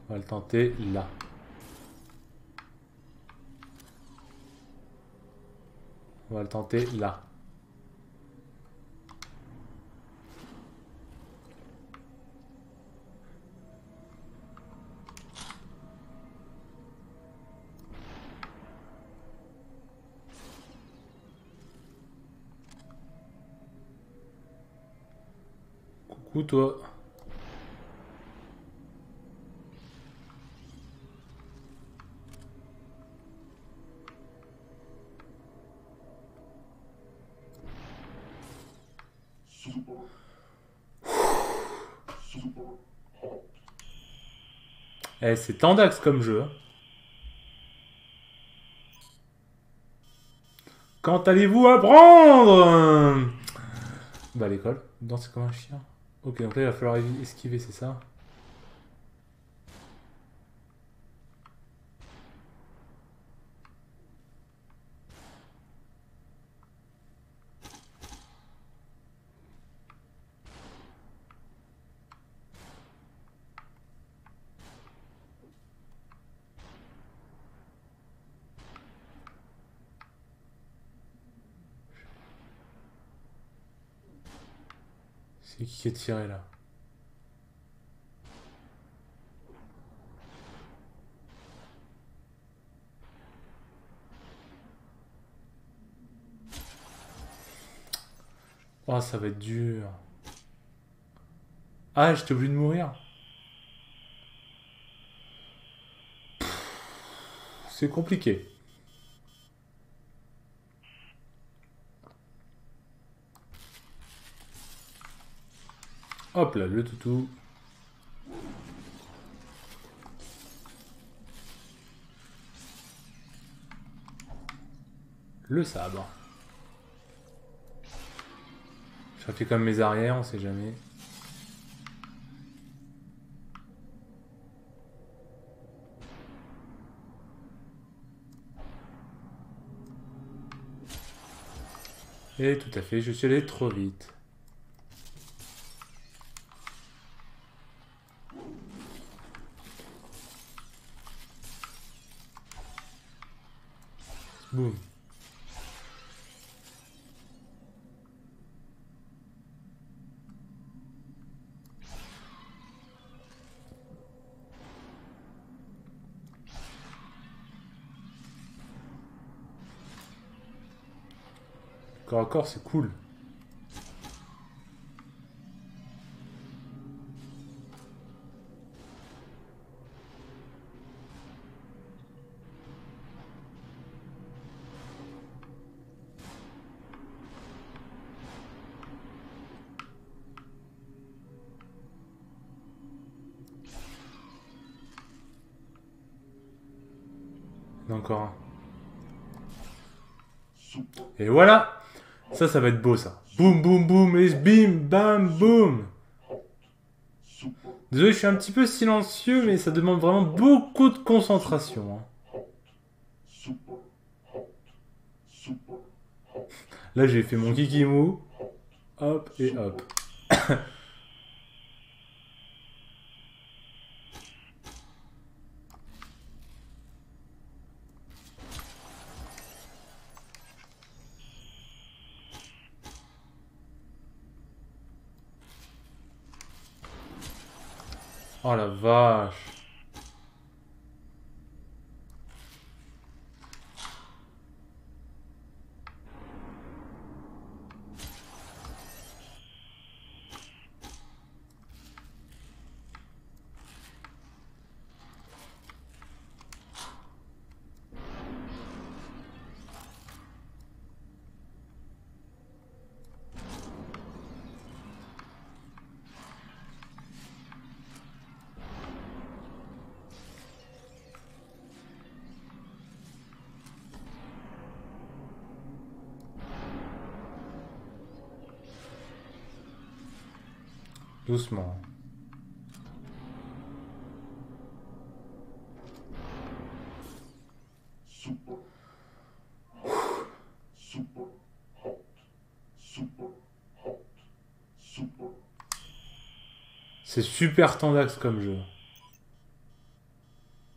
On va le tenter là. On va le tenter là. Toi. Eh, c'est tendax comme jeu. Quand allez-vous apprendre? Bah l'école. Danser comme un chien. Ok, donc là il va falloir esquiver, c'est ça? Oh, ça va être dur. Ah, j'étais obligé de mourir. C'est compliqué. Hop là, le toutou. Le sabre. Je refais comme mes arrières, on sait jamais. Et tout à fait, je suis allé trop vite. Boum. C'est cool. Ça, ça va être beau, ça. Boum, boum, boum, et bim, bam, boum Désolé, je suis un petit peu silencieux, mais ça demande vraiment beaucoup de concentration. Hein. Là, j'ai fait mon kikimou. Hop et hop. Savage. Doucement. C'est super tendax comme jeu.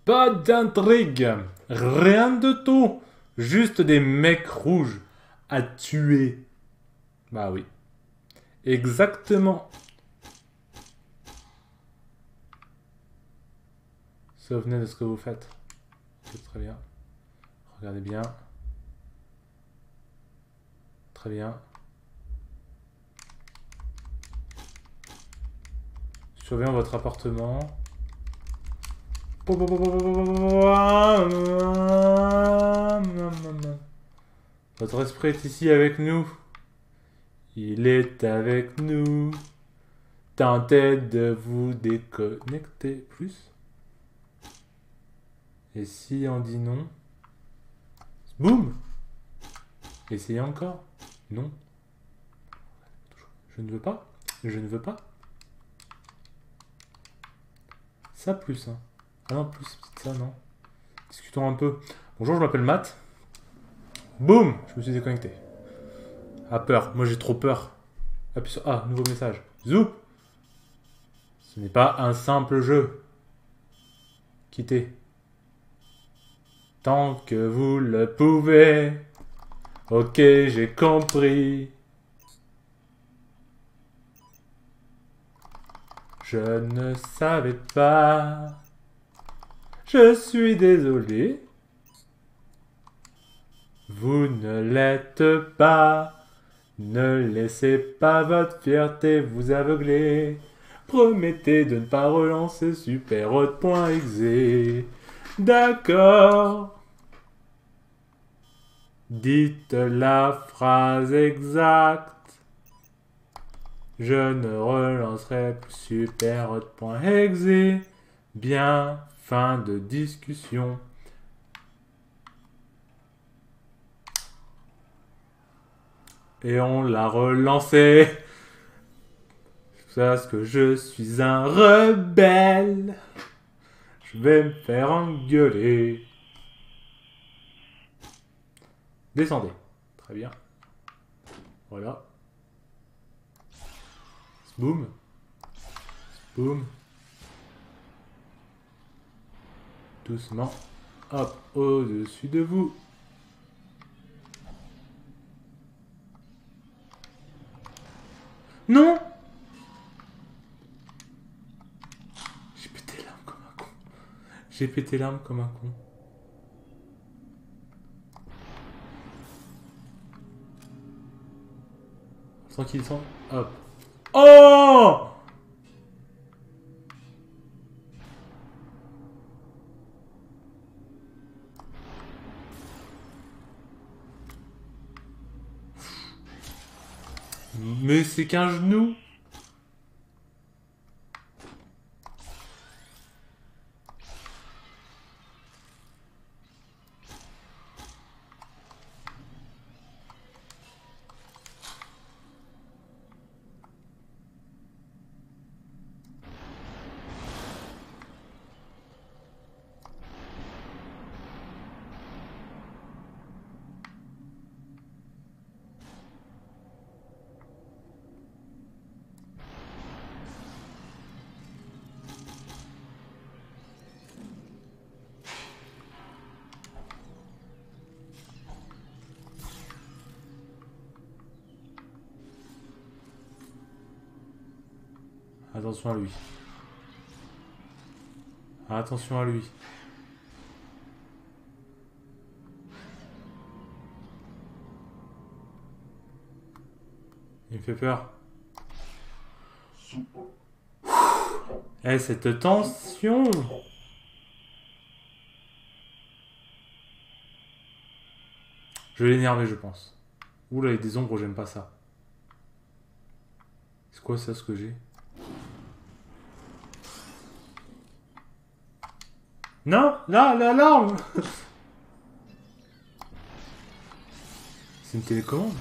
Pas d'intrigue, rien de tout, juste des mecs rouges à tuer. Bah oui. Exactement. Souvenez de ce que vous faites. C'est très bien. Regardez bien. Très bien. Surveillons votre appartement. Votre esprit est ici avec nous. Il est avec nous. Tentez de vous déconnecter plus. Et si on dit non Boum Essayez encore. Non. Je ne veux pas. Je ne veux pas. Ça plus. Hein. Ah non, plus ça, non. Discutons un peu. Bonjour, je m'appelle Matt. Boum Je me suis déconnecté. Ah, peur. Moi, j'ai trop peur. Appuie sur... Ah, nouveau message. Zou Ce n'est pas un simple jeu. Quittez. Tant que vous le pouvez. Ok, j'ai compris. Je ne savais pas. Je suis désolé. Vous ne l'êtes pas. Ne laissez pas votre fierté vous aveugler. Promettez de ne pas relancer superhot.exe. D'accord. Dites la phrase exacte. Je ne relancerai plus superhot.exe. Bien, fin de discussion. Et on l'a relancé. Parce que je suis un rebelle. Je vais me faire engueuler. Descendez. Très bien. Voilà. Boum. Boum. Doucement. Hop, au-dessus de vous. Non J'ai pété l'arme comme un con. Tranquille, sans. Hop. Oh Mais c'est qu'un genou Attention à lui. Attention à lui. Il me fait peur. Eh, cette tension Je vais l'énerver, je pense. Oula, il y a des ombres, j'aime pas ça. C'est quoi ça, ce que j'ai? Non Là, l'alarme C'est une télécommande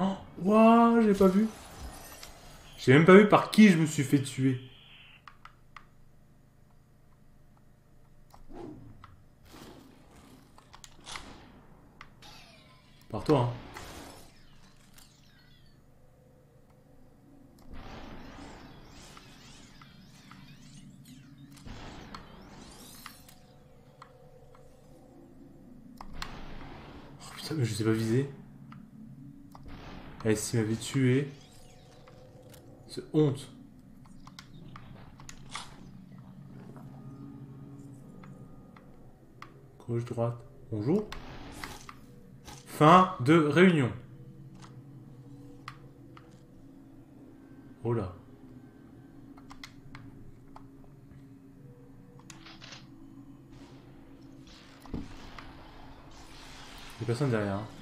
Oh Waouh, j'ai pas vu. J'ai même pas vu par qui je me suis fait tuer. Par toi, hein. Oh putain, mais je sais pas viser. Elle s'il m'avait tué. C'est honte. Gauche, droite. Bonjour. Fin de réunion. Oh là. Il personne derrière. hein.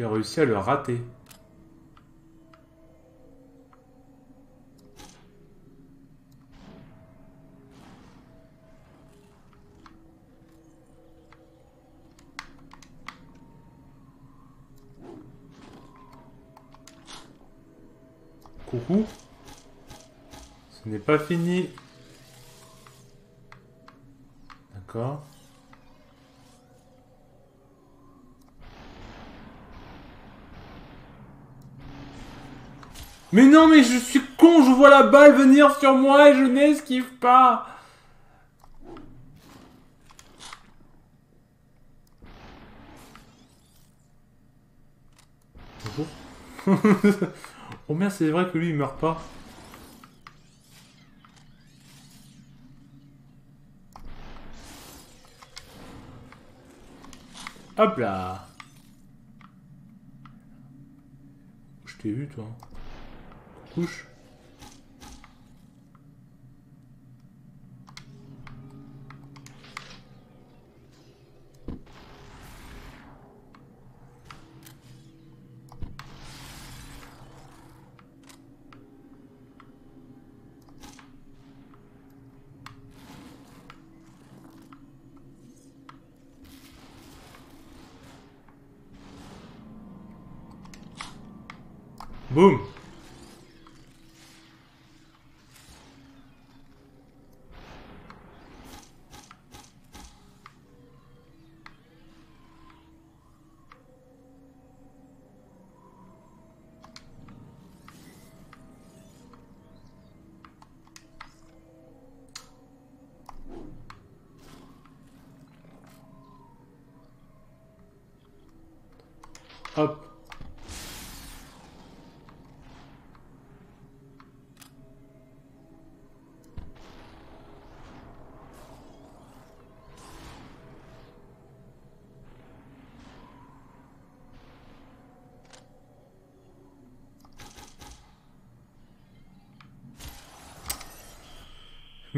J'ai réussi à le rater. Coucou. Ce n'est pas fini. D'accord. Mais non, mais je suis con, je vois la balle venir sur moi et je n'esquive pas. Bonjour. oh merde, c'est vrai que lui il meurt pas. Hop là. Je t'ai vu toi. Couche. Boum Hop.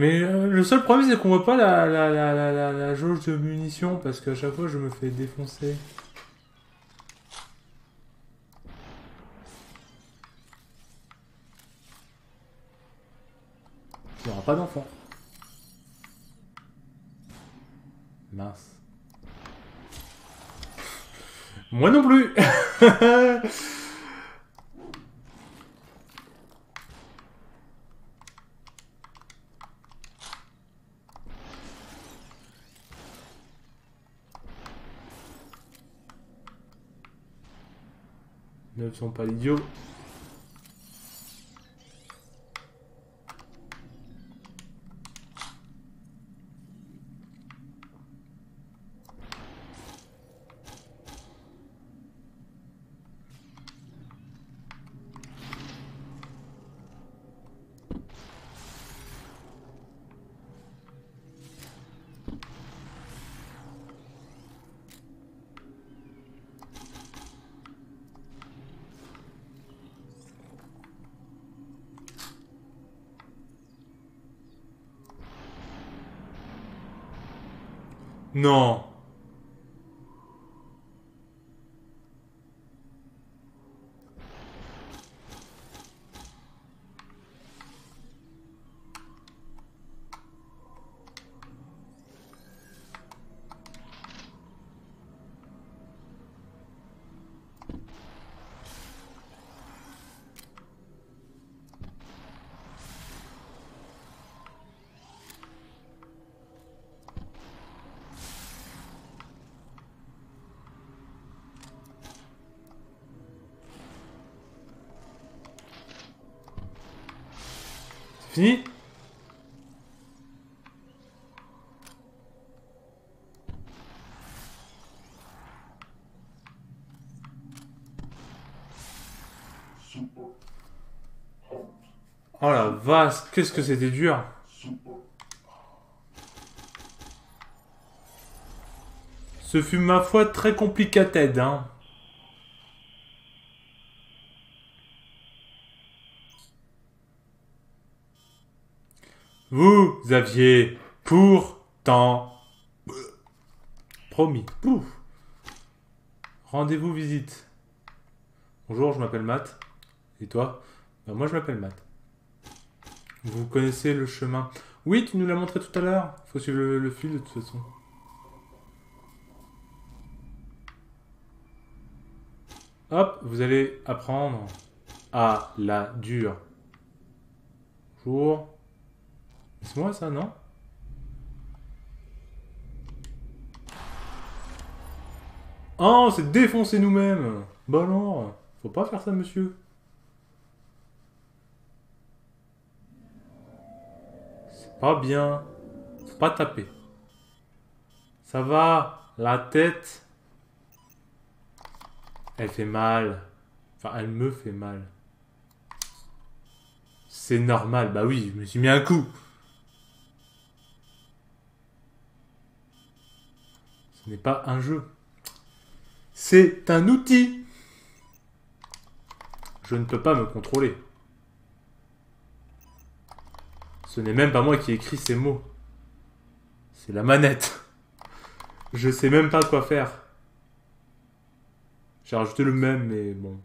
Mais euh, le seul problème, c'est qu'on voit pas la, la, la, la, la, la jauge de munitions parce qu'à chaque fois, je me fais défoncer. Il n'y aura pas d'enfant. Mince. Moi non plus Pas l'idiots. Non. Vache, qu'est-ce que c'était dur Ce fut ma foi très complicated, hein. Vous aviez pourtant promis. Rendez-vous visite. Bonjour, je m'appelle Matt. Et toi? Bah, Moi, je m'appelle Matt. Vous connaissez le chemin Oui, tu nous l'as montré tout à l'heure. Faut suivre le, fil de toute façon. Hop, vous allez apprendre à la dure. Bonjour. C'est moi ça, non? Oh, c'est défoncer nous-mêmes Bah non, faut pas faire ça, monsieur. C'est pas bien. Faut pas taper. Ça va, la tête. Elle fait mal. Enfin, elle me fait mal. C'est normal, bah oui, je me suis mis un coup. Ce n'est pas un jeu. C'est un outil. Je ne peux pas me contrôler. Ce n'est même pas moi qui écris ces mots. C'est la manette. Je sais même pas quoi faire. J'ai rajouté le même, mais bon.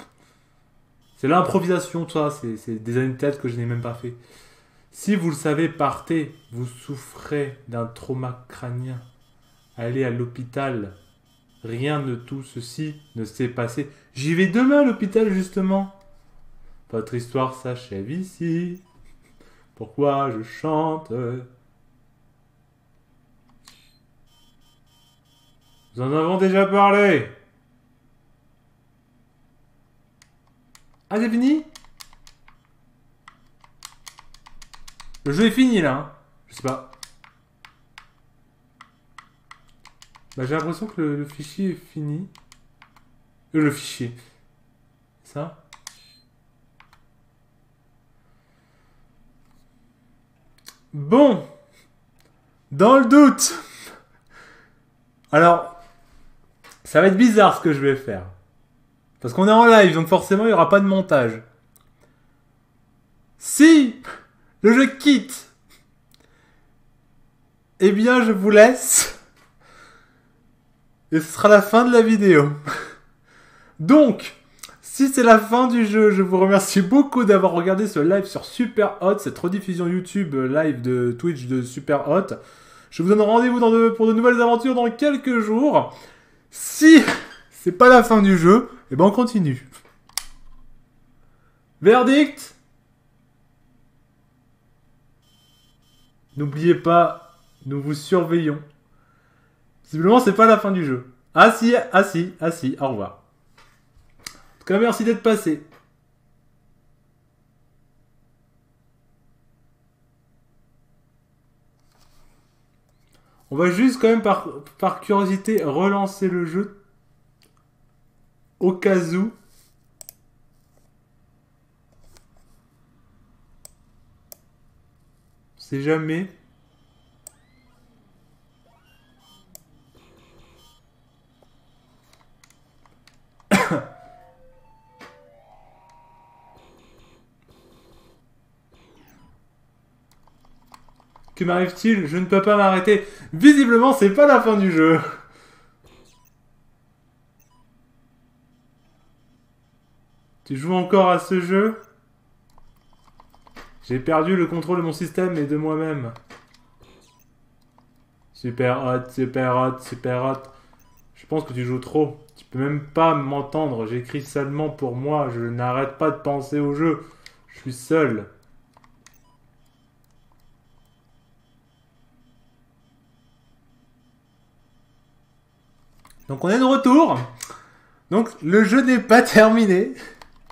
C'est l'improvisation, ça. C'est des années de tête que je n'ai même pas fait. Si vous le savez, partez. Vous souffrez d'un trauma crânien. Allez à l'hôpital. Rien de tout ceci ne s'est passé. J'y vais demain à l'hôpital, justement. Votre histoire s'achève ici. Pourquoi je chante Nous en avons déjà parlé. Ah, c'est fini? Le jeu est fini, là. hein. Je sais pas. Bah, j'ai l'impression que le, fichier est fini. Euh, le fichier. Ça? Bon. Dans le doute. Alors, ça va être bizarre ce que je vais faire. Parce qu'on est en live, donc forcément, il n'y aura pas de montage. Si le jeu quitte, eh bien, je vous laisse. Et ce sera la fin de la vidéo. Donc, si c'est la fin du jeu, je vous remercie beaucoup d'avoir regardé ce live sur Super Hot, cette rediffusion YouTube euh, live de Twitch de Super Hot. Je vous donne rendez-vous pour de nouvelles aventures dans quelques jours. Si c'est pas la fin du jeu, eh ben on continue. Verdict N'oubliez pas, nous vous surveillons. Visiblement, c'est pas la fin du jeu. Ah si, ah si, ah au revoir. Tout merci d'être passé. On va juste quand même par, par curiosité relancer le jeu au cas où. C'est jamais. Que m'arrive-t-il? Je ne peux pas m'arrêter. Visiblement, c'est pas la fin du jeu. Tu joues encore à ce jeu? J'ai perdu le contrôle de mon système et de moi-même. Super hot, super hot, super hot. Je pense que tu joues trop. Tu peux même pas m'entendre. J'écris seulement pour moi. Je n'arrête pas de penser au jeu. Je suis seul. Donc on est de retour. Donc le jeu n'est pas terminé.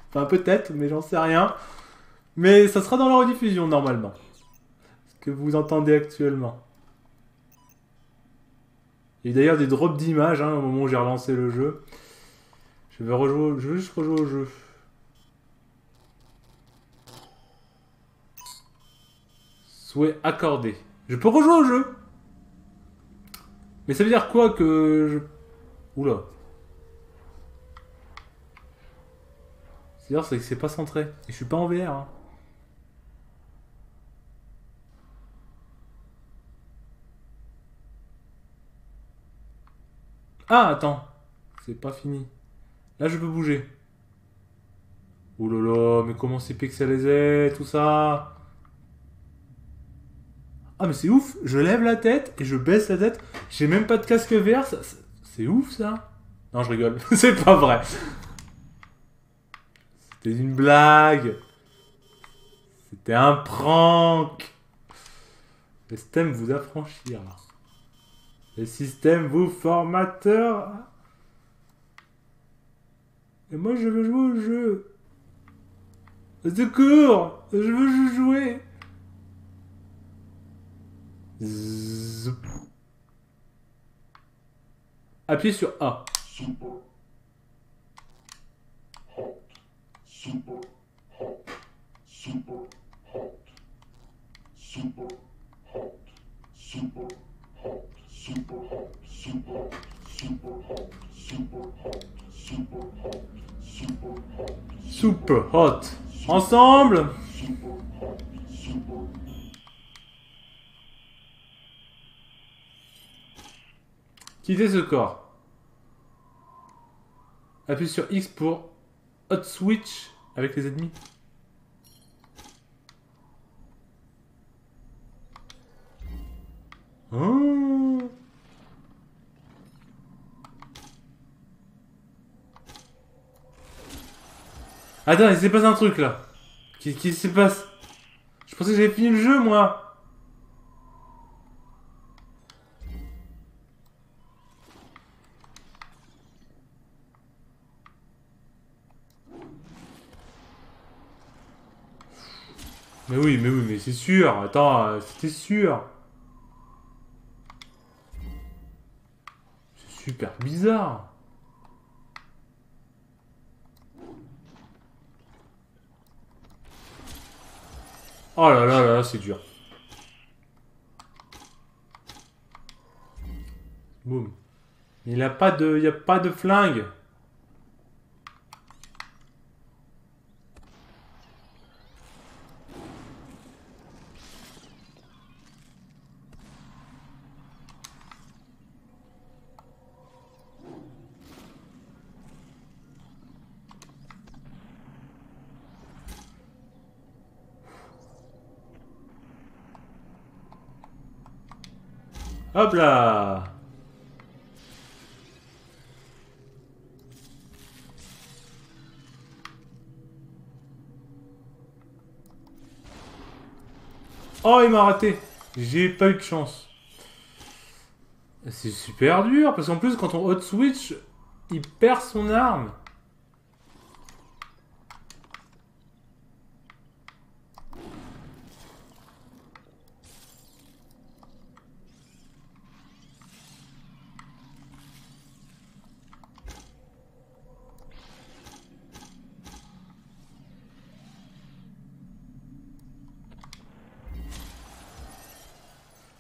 Enfin peut-être, mais j'en sais rien. Mais ça sera dans la rediffusion normalement. Ce que vous entendez actuellement. Il y a eu d'ailleurs des drops d'images hein, au moment où j'ai relancé le jeu. Je vais rejouer, je vais juste rejouer au jeu. Souhait accordé. Je peux rejouer au jeu. Mais ça veut dire quoi que je... Oula. C'est-à-dire c'est que c'est pas centré. Et je suis pas en VR. Hein. Ah, attends. C'est pas fini. Là, je peux bouger. Oh là là, mais comment c'est pixelisé, tout ça Ah, mais c'est ouf. Je lève la tête et je baisse la tête. J'ai même pas de casque vert. C'est ouf, ça. Non, je rigole. c'est pas vrai. C'était une blague. C'était un prank. Le système vous affranchir. Le système vous formateur. Et moi je veux jouer au jeu. Secours Je veux jouer. Appuyez sur A. Super. Hot. Super. Hot. Super. Hot. Super. Hot. Super. Hot. Super hot, super hot, super hot, super hot, super hot, super hot. Super hot. Ensemble. Super hot, super. Quittez ce corps. Appuyez sur X pour hot switch avec les ennemis. Oh. Attends, il s'est passé un truc là. Qu'est-ce qui se passe? Je pensais que j'avais fini le jeu moi. Mais oui, mais oui, mais c'est sûr. Attends, c'était sûr. super bizarre. Oh là là là, c'est dur. Boum. Il a pas de, il a pas de flingue. Hop là Oh, il m'a raté J'ai pas eu de chance. C'est super dur, parce qu'en plus, quand on hot switch, il perd son arme.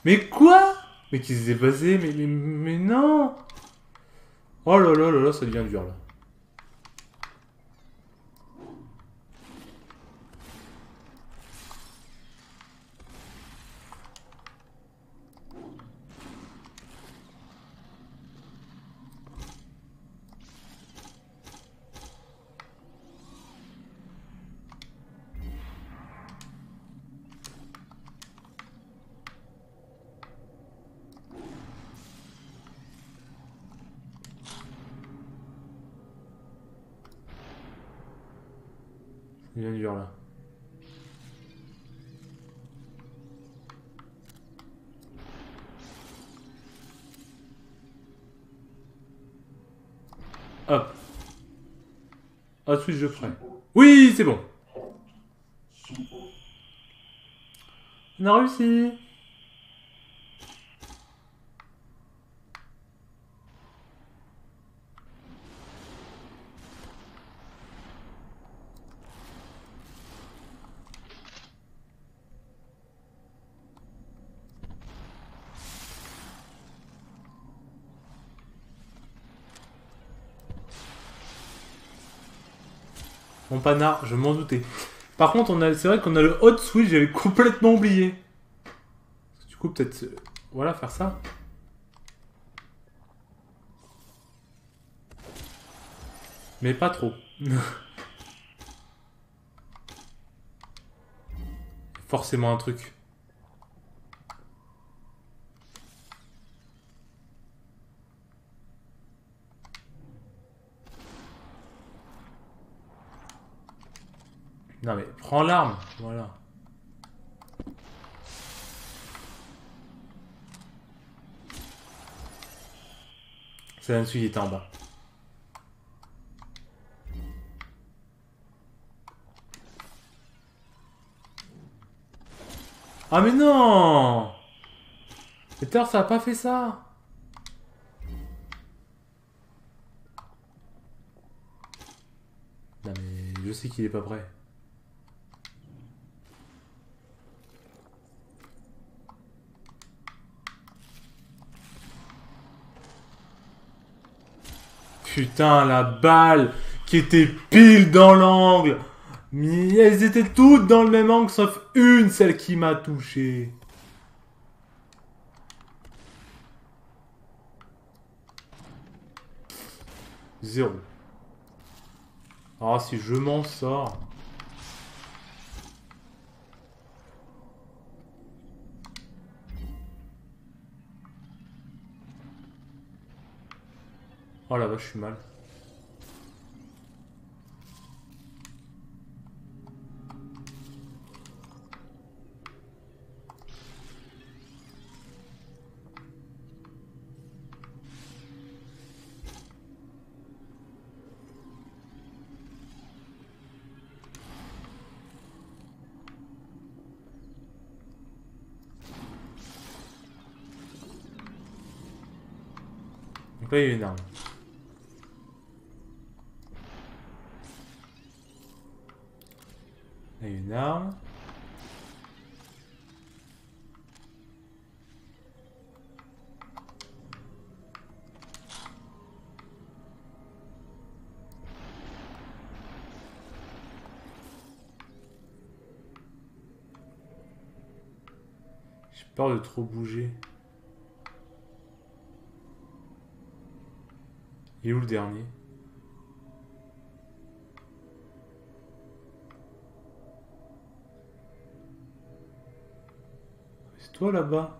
Mais quoi? Mais qu'est-ce qui s'est mais, mais, mais non! Oh là là là là, ça devient dur là. Il vient dur là. Hop. Je ferai. Oui, c'est bon. On a réussi. Je m'en doutais. Par contre, on a, c'est vrai qu'on a le hot switch, j'avais complètement oublié. Du coup, peut-être, euh, voilà, faire ça. Mais pas trop. Forcément un truc. Non mais prends l'arme, voilà. Dessus qui était en bas. Ah mais non Peter, ça a pas fait ça Non mais je sais qu'il est pas prêt. Putain, la balle qui était pile dans l'angle. Mais elles étaient toutes dans le même angle, sauf une, celle qui m'a touché. Zéro. Ah, si je m'en sors. Oh la vache, je suis mal. Donc là, il y a une arme. Là, il y a une arme. Trop bouger. Il est où le dernier? C'est toi là-bas?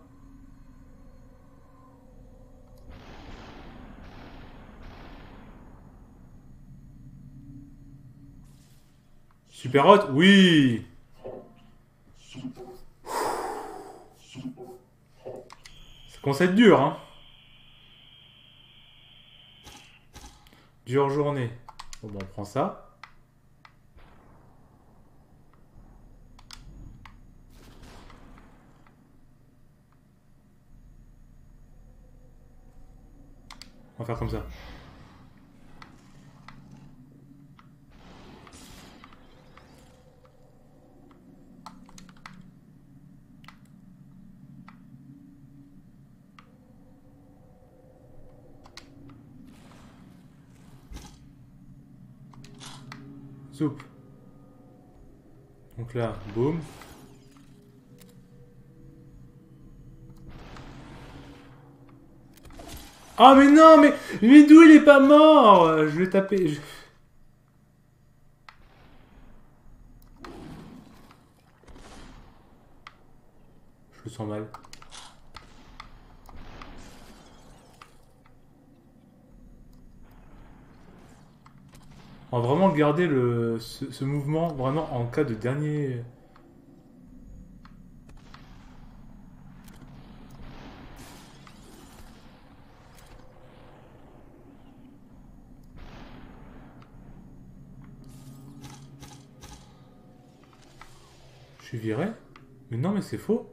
Super hot Oui Être dur, hein Dure journée. Bon, on prend ça. On va faire comme ça. Soupe. Donc là, boum. Ah mais non, mais, mais d'où il est pas mort Je vais taper. Je... je le sens mal. Vraiment garder le, ce, ce mouvement vraiment en cas de dernier... Je suis viré? Mais non, mais c'est faux.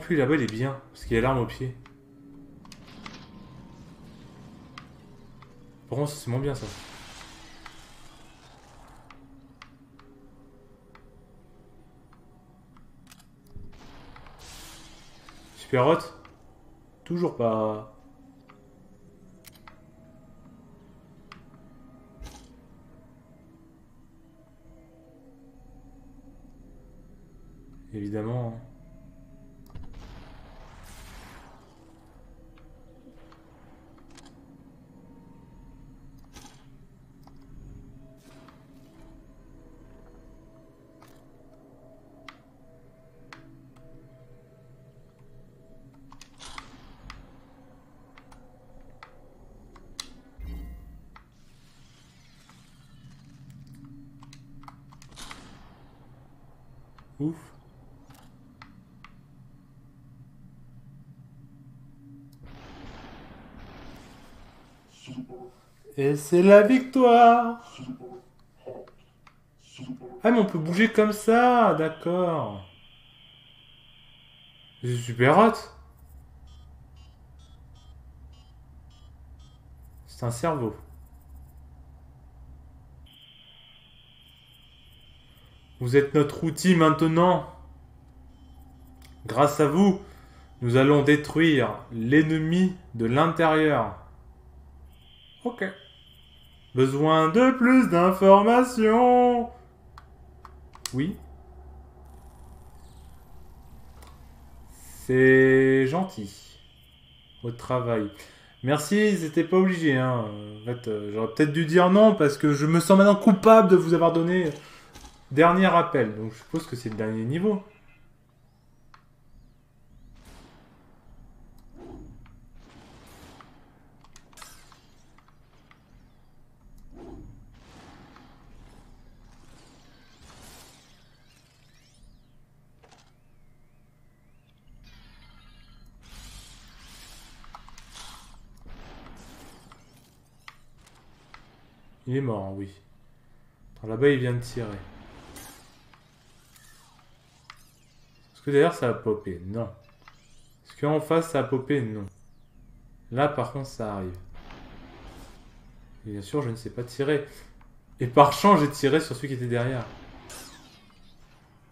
Plus, là-bas, il est bien, parce qu'il a l'arme au pied. Par contre, c'est moins bien, ça. Super hot Toujours pas... Évidemment... Et c'est la victoire Ah mais on peut bouger comme ça, d'accord. C'est super hot. C'est un cerveau. Vous êtes notre outil maintenant. Grâce à vous, nous allons détruire l'ennemi de l'intérieur. Ok. Besoin de plus d'informations. Oui. C'est gentil. Votre travail. Merci, c'était pas obligé. Hein. En fait, euh, j'aurais peut-être dû dire non parce que je me sens maintenant coupable de vous avoir donné Dernier appel, donc je suppose que c'est le dernier niveau. Mort, oui. Là-bas, il vient de tirer. que d'ailleurs ça a popé? Non. Est-ce qu'en face ça a popé? Non. Là par contre ça arrive. bien sûr je ne sais pas tirer. Et par chance j'ai tiré sur celui qui était derrière.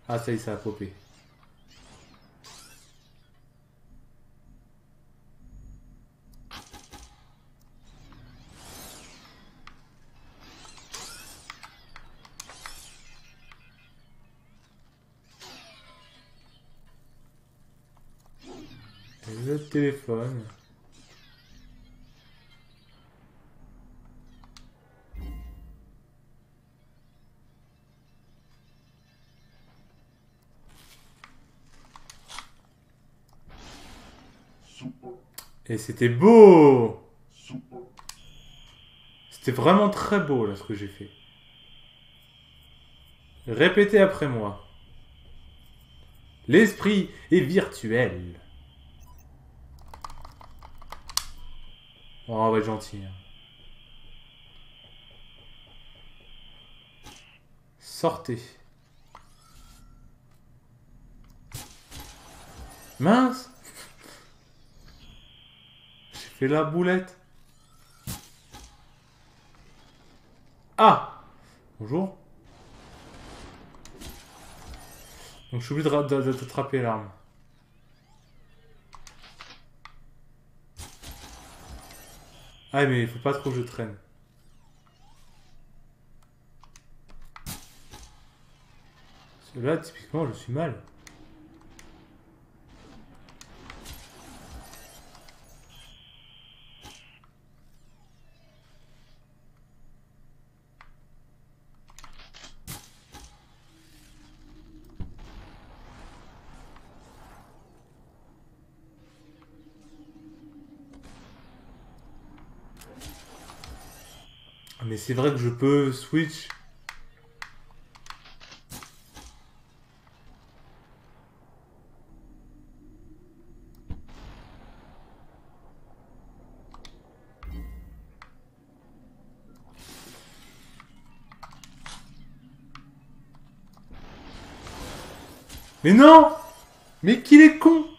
Ah ça y est ça a popé. Et c'était beau C'était vraiment très beau là ce que j'ai fait. Répétez après moi. L'esprit est virtuel. Oh, on va être gentil. Hein. Sortez. Mince J'ai fait la boulette. Ah Bonjour. Donc je suis obligé d'attraper l'arme. Ah mais il faut pas trop que je traîne. Parce que là, typiquement, je suis mal. Mais c'est vrai que je peux switch. Mais non Mais qu'il est con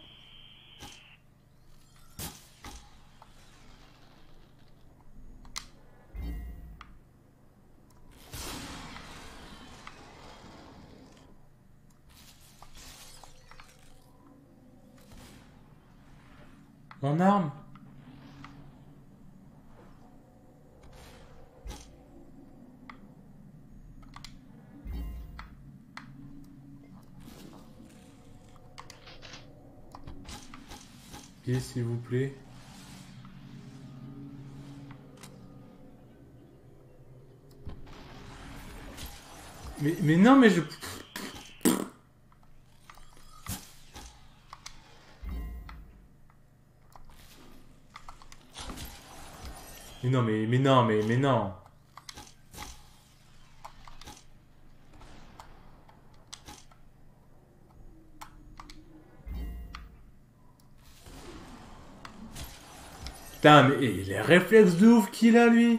s'il vous plaît. Mais, mais non, mais je... Mais non, mais, mais non, mais, mais non. Putain, mais les réflexes de ouf qu'il a, lui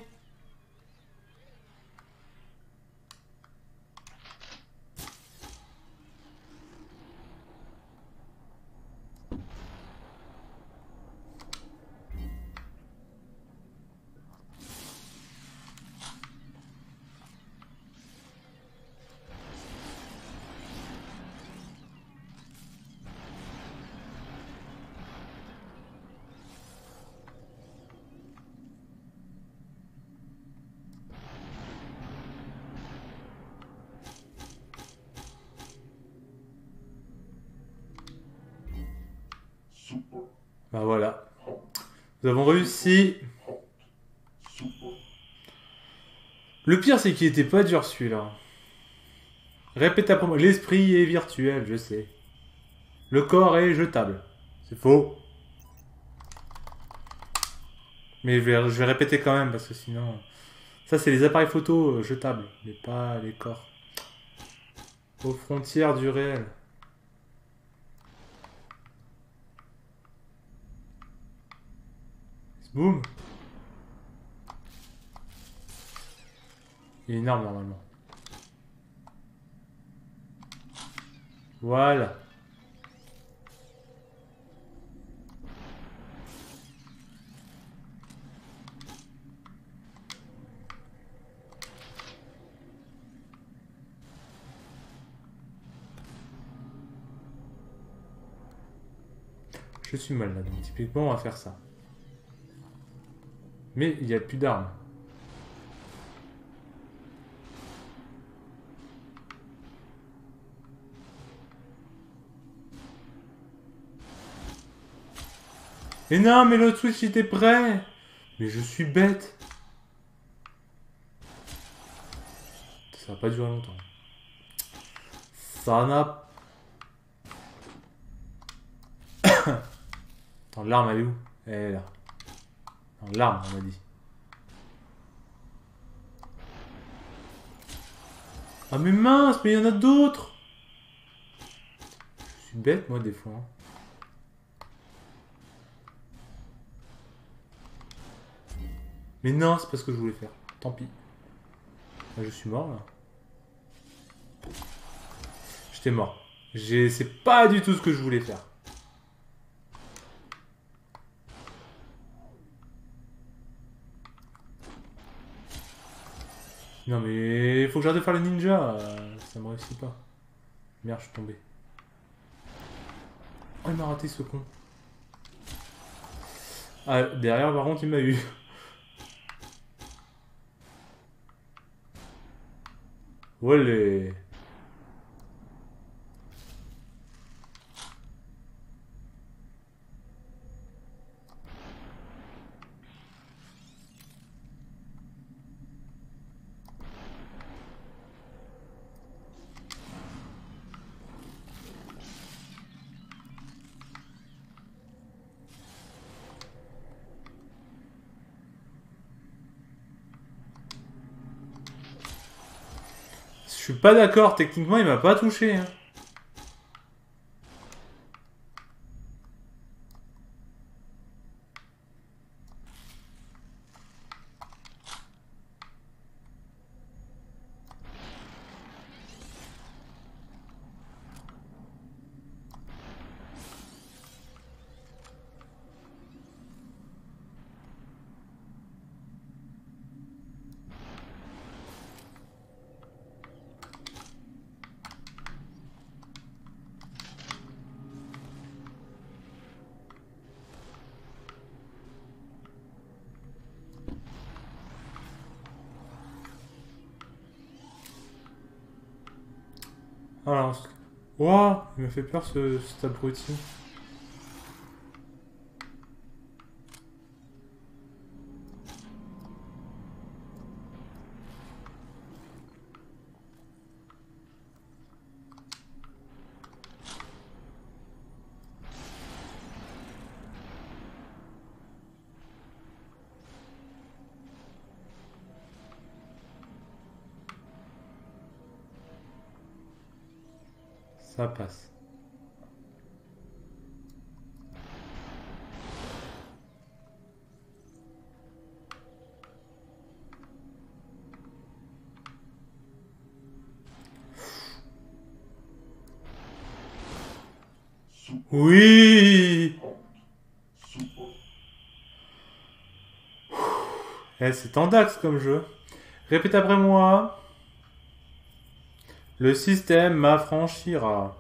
Le pire, c'est qu'il était pas dur celui-là. Répète après moi. L'esprit est virtuel, je sais. Le corps est jetable. C'est faux. Mais je vais, je vais, répéter quand même parce que sinon. Ça, c'est les appareils photo euh, jetables, mais pas les corps. Aux frontières du réel. Boum Il est énorme normalement. Voilà. Je suis mal là, donc typiquement on va faire ça. Mais il n'y a plus d'armes. Mais non, mais l'autre switch était prêt Mais je suis bête Ça n'a pas duré longtemps. Ça n'a... Attends, l'arme elle est où? Elle est là. L'arme, on a dit. Ah mais mince, mais il y en a d'autres Je suis bête moi des fois. Hein. Mais non, c'est pas ce que je voulais faire. Tant pis. je suis mort là. J'étais mort. C'est pas du tout ce que je voulais faire. Non mais il faut que j'arrête de faire le ninja. Ça me réussit pas. Merde, je suis tombé. Oh, il m'a raté ce con. Ah, derrière, par contre, il m'a eu. Olé pas d'accord, techniquement il m'a pas touché. Hein. Alors, Ouah, il me fait peur ce, cet abruti. C'est tendax comme jeu. Répète après moi. Le système m'affranchira.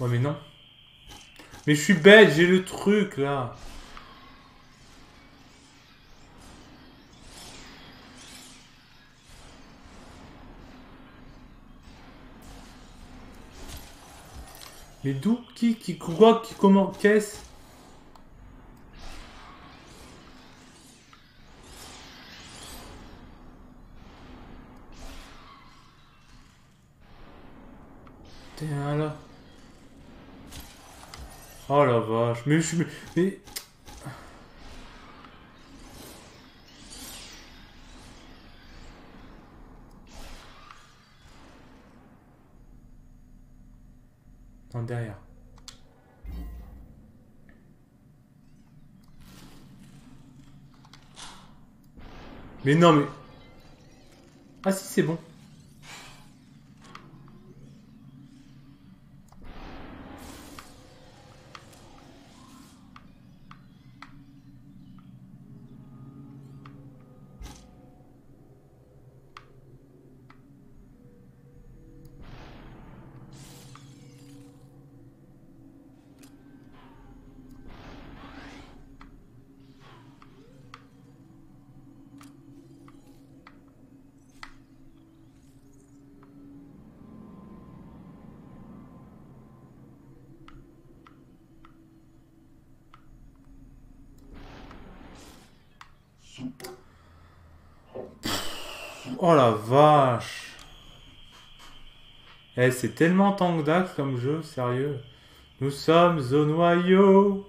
Ouais mais non. Mais je suis bête, j'ai le truc là. Mais d'où Qui Qui Quoi Qui Comment Qu'est-ce? Tiens là. Oh la vache. Mais je suis... Mais... Non, derrière. Mais non, mais... Ah si, c'est bon. Oh la vache Eh, c'est tellement tank d'axe comme jeu, sérieux. Nous sommes au noyau.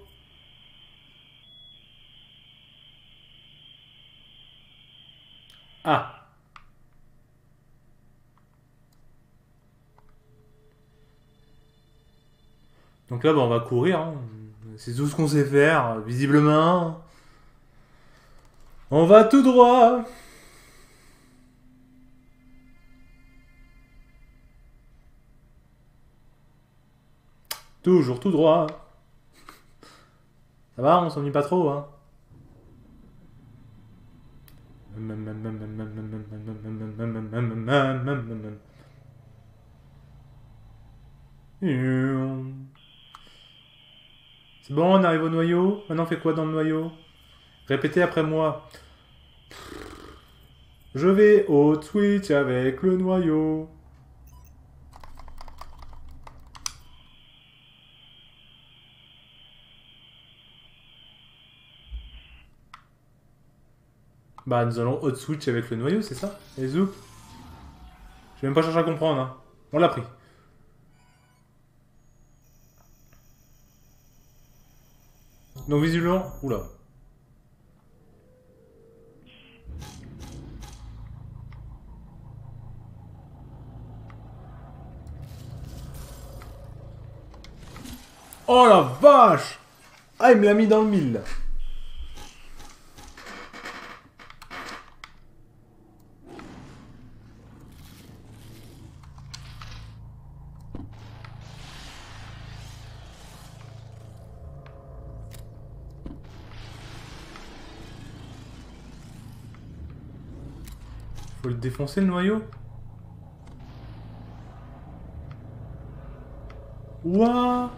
Ah. Donc là, bah, on va courir. Hein. C'est tout ce qu'on sait faire, visiblement. On va tout droit. Toujours tout droit. Ça va, on s'ennuie pas trop, hein C'est bon, on arrive au noyau. Maintenant, on fait quoi dans le noyau? Répétez après moi. Je vais au Twitch avec le noyau. Bah, nous allons hot switch avec le noyau, c'est ça Et Je vais même pas chercher à comprendre, hein. On l'a pris. Donc visiblement... Oula. Oh la vache Ah, il me l'a mis dans le mille. Défoncer le noyau. Ouah.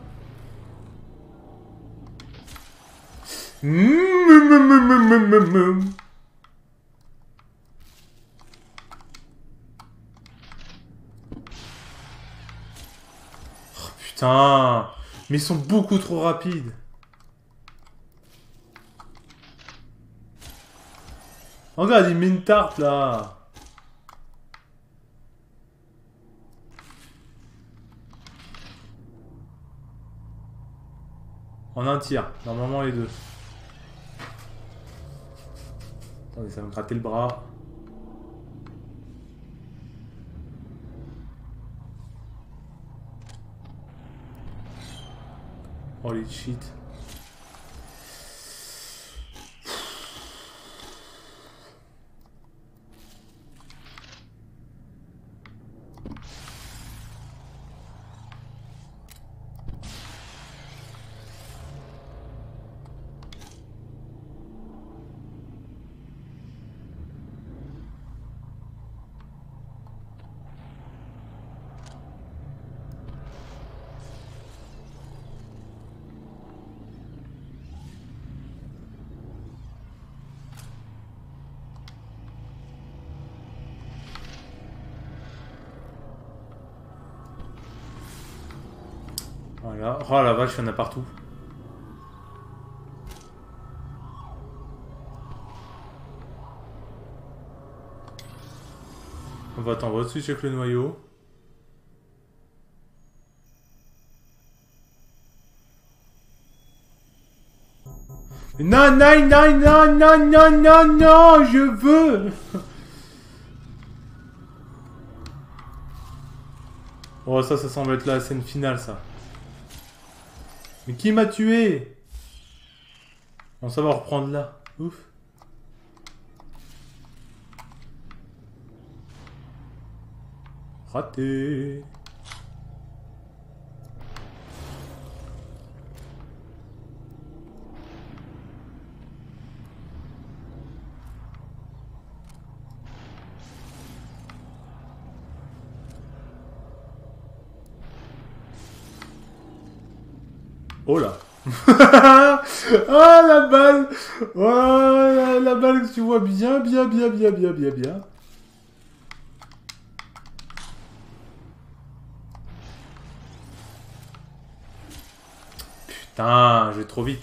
Oh putain. Mais ils sont beaucoup trop rapides. Regarde, il met une tarte là En un tir, normalement les deux. Attendez, ça va me gratter le bras. Holy shit. Voilà. Oh la vache, il y en a partout. On va attendre, on va switch avec le noyau. Non, non, non, non, non, non, non, non, je veux Oh, ça, ça semble être la scène finale, ça. Mais qui m'a tué? Bon, ça va reprendre là. Ouf. Raté. Oh là Ah la balle Oh la, la balle que tu vois bien, bien, bien, bien, bien, bien, bien. Putain, je vais trop vite.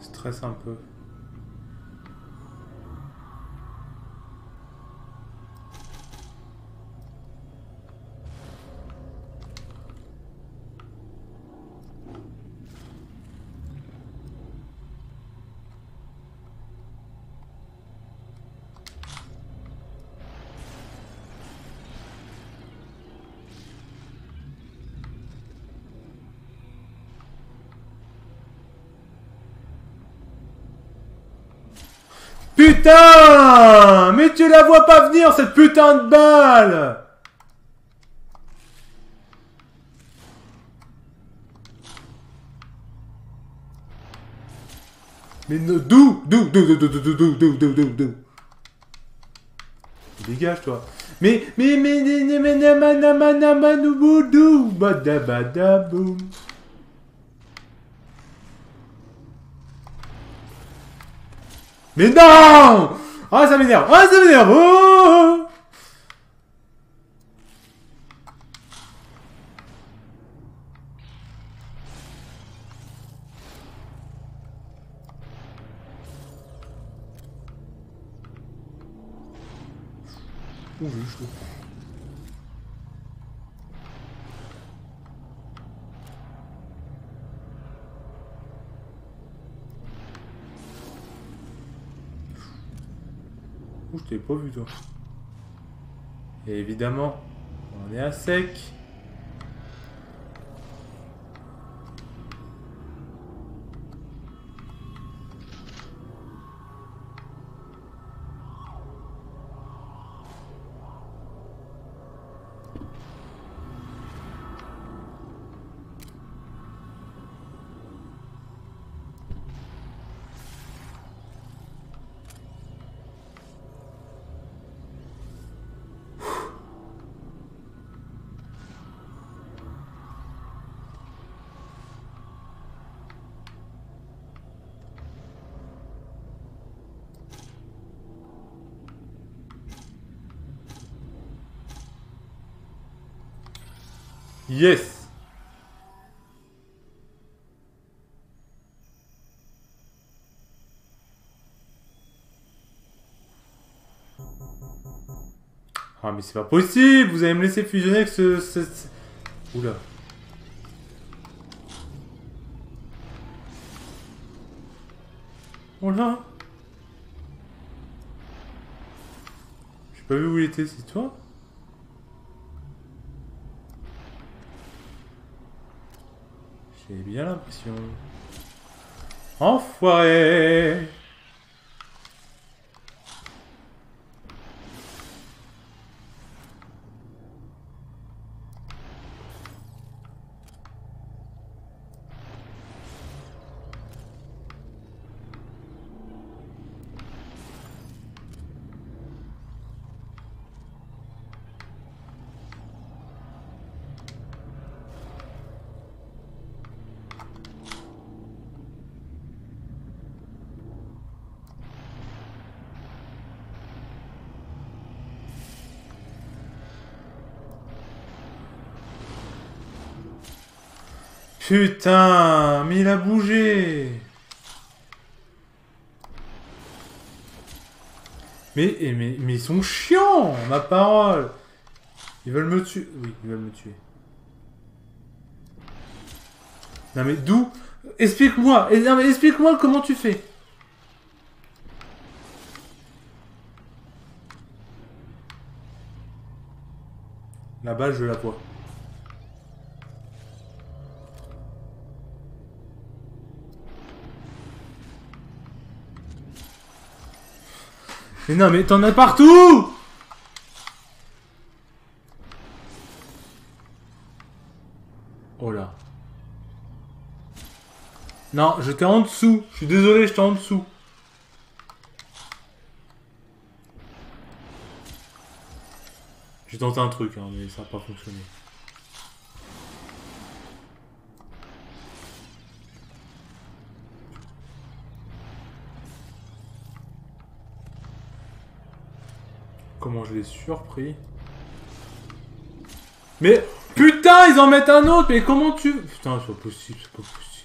Je stresse un peu. Mais tu la vois pas venir, cette putain de balle Mais D'où D'où D'où D'où D'où D'où D'où D'où D'où D'où Dégage toi Mais Mais Mais Mais Mais Mais Mais Mais Mais Mais Mais Mais Mais non! Ah, ça m'énerve. Ah, ça m'énerve. Oh chaud. Ouh, je pas vu, toi. Et évidemment, on est à sec. Yes Ah mais c'est pas possible Vous allez me laisser fusionner avec ce... ce. Oula. Oh là J'ai pas vu où il était, c'est toi? action. Enfoiré Putain, mais il a bougé. Mais, mais, mais ils sont chiants, ma parole. Ils veulent me tuer. Oui, ils veulent me tuer. Non mais d'où? Explique-moi. Explique-moi comment tu fais. Balle, je la vois. Mais non, mais t'en as partout Oh là. Non, j'étais en dessous. Je suis désolé, j'étais en dessous. J'ai tenté un truc, hein, mais ça n'a pas fonctionné. Comment je l'ai surpris Mais putain, ils en mettent un autre Mais comment tu... Putain, c'est pas possible, c'est pas possible.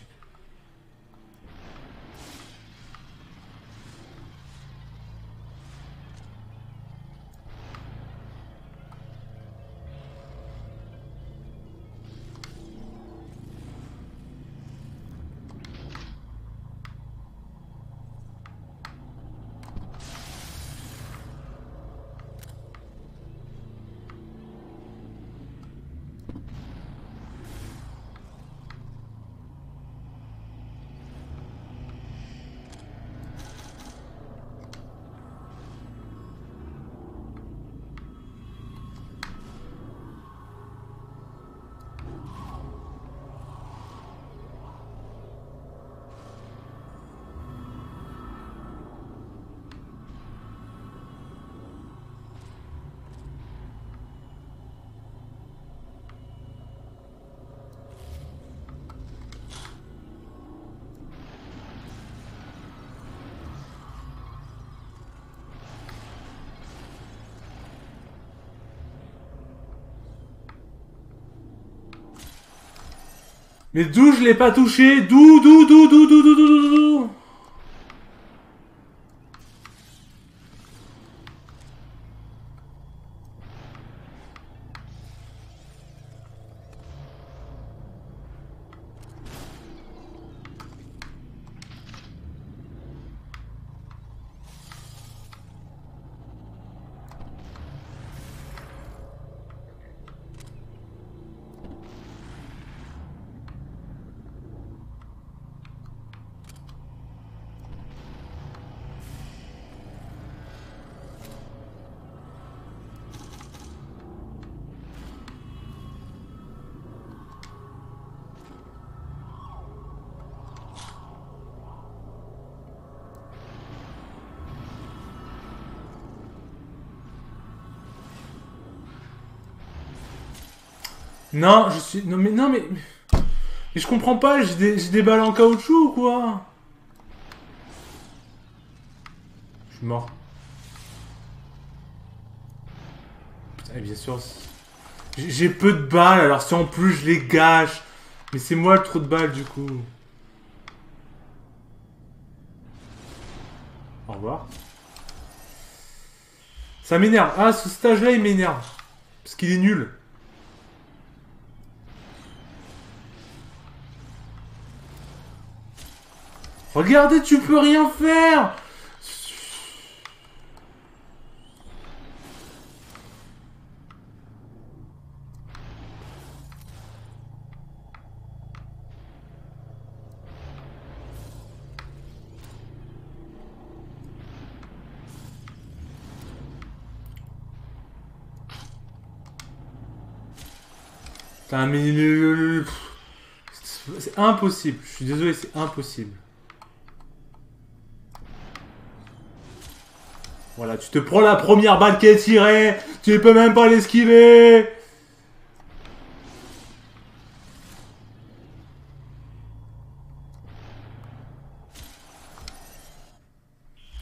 Mais d'où je l'ai pas touché D'où, d'où, d'où, d'où, d'où, d'où, d'où, d'où Non, je suis... Non, mais... Non, mais... Mais je comprends pas, j'ai des, des balles en caoutchouc ou quoi? Je suis mort. Putain, et bien sûr... j'ai peu de balles, alors si en plus je les gâche... Mais c'est moi le trou de balles, du coup. Au revoir. Ça m'énerve. Ah, ce stage-là, il m'énerve. Parce qu'il est nul. Regardez, tu peux rien faire C'est impossible. Je suis désolé, c'est impossible. Voilà, tu te prends la première balle qui est tirée, tu peux même pas l'esquiver.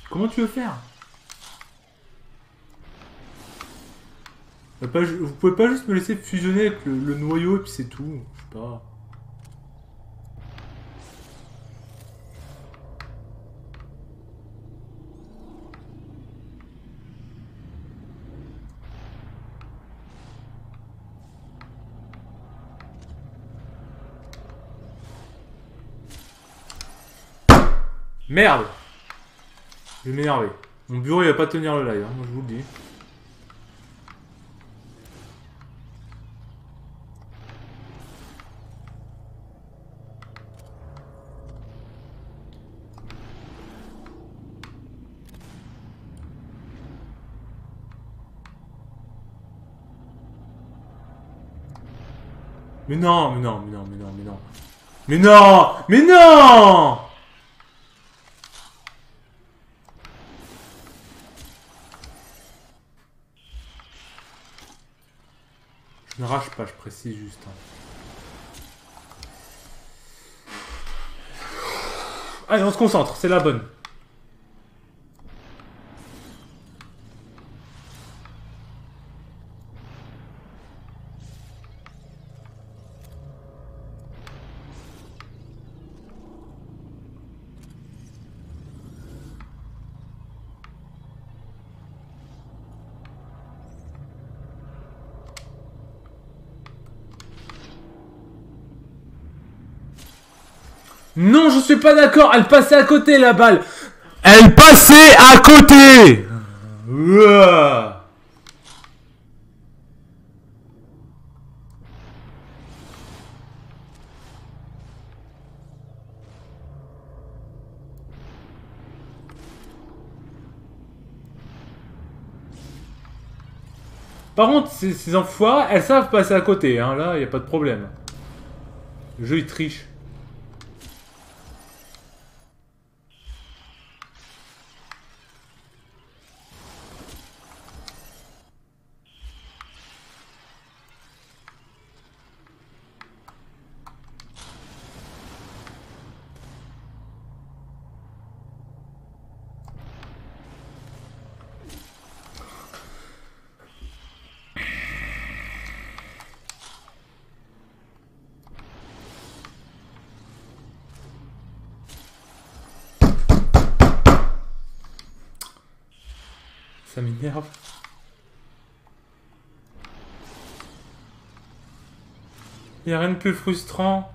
Comment tu veux faire? Vous pouvez pas ju- Vous pouvez pas juste me laisser fusionner avec le, le noyau et puis c'est tout. Je sais pas. Merde Je vais m'énerver. Mon bureau il va pas tenir le live, hein, moi je vous le dis. Mais non, mais non, mais non, mais non, mais non. Mais non Mais non Je ne rage pas, je précise juste. hein. Allez, on se concentre, c'est la bonne. Non, je suis pas d'accord, elle passait à côté la balle. Elle passait à côté Ouah. Par contre, ces, ces enfoirés, elles savent passer à côté, hein. là, y a pas de problème. Le jeu, il triche. Y a rien de plus frustrant.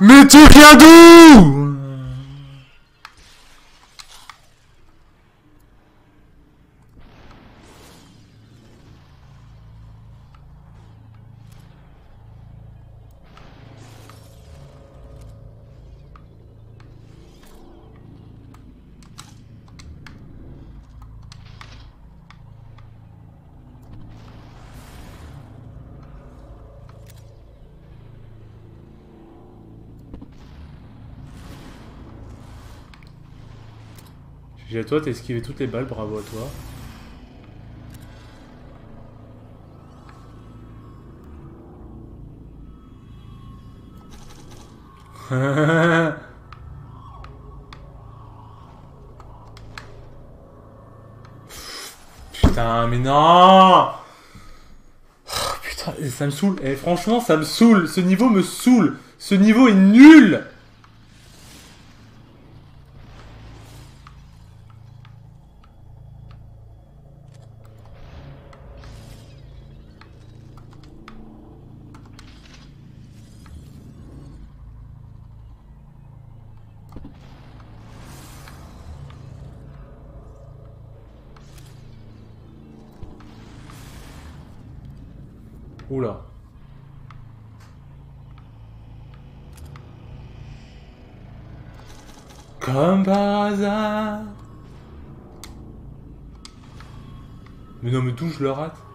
Mais tu viens d'où J'ai à toi, t'as esquivé toutes les balles, bravo à toi. Putain, mais non oh, Putain, ça me saoule. Et eh, franchement, ça me saoule. Ce niveau me saoule. Ce niveau est nul je le rate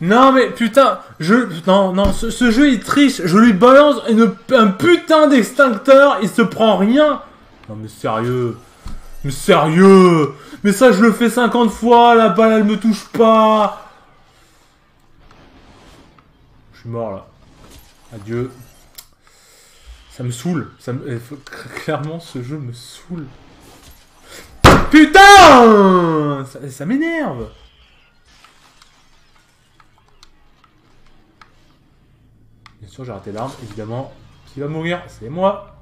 Non mais putain, je non non ce, jeu il triche, je lui balance un putain d'extincteur, il se prend rien. Non mais sérieux, mais sérieux, mais ça je le fais 50 fois, la balle elle me touche pas. Je suis mort là. Adieu. Ça me saoule, me... clairement ce jeu me saoule. Putain, ça m'énerve. J'ai raté l'arme, évidemment. Qui va mourir? C'est moi.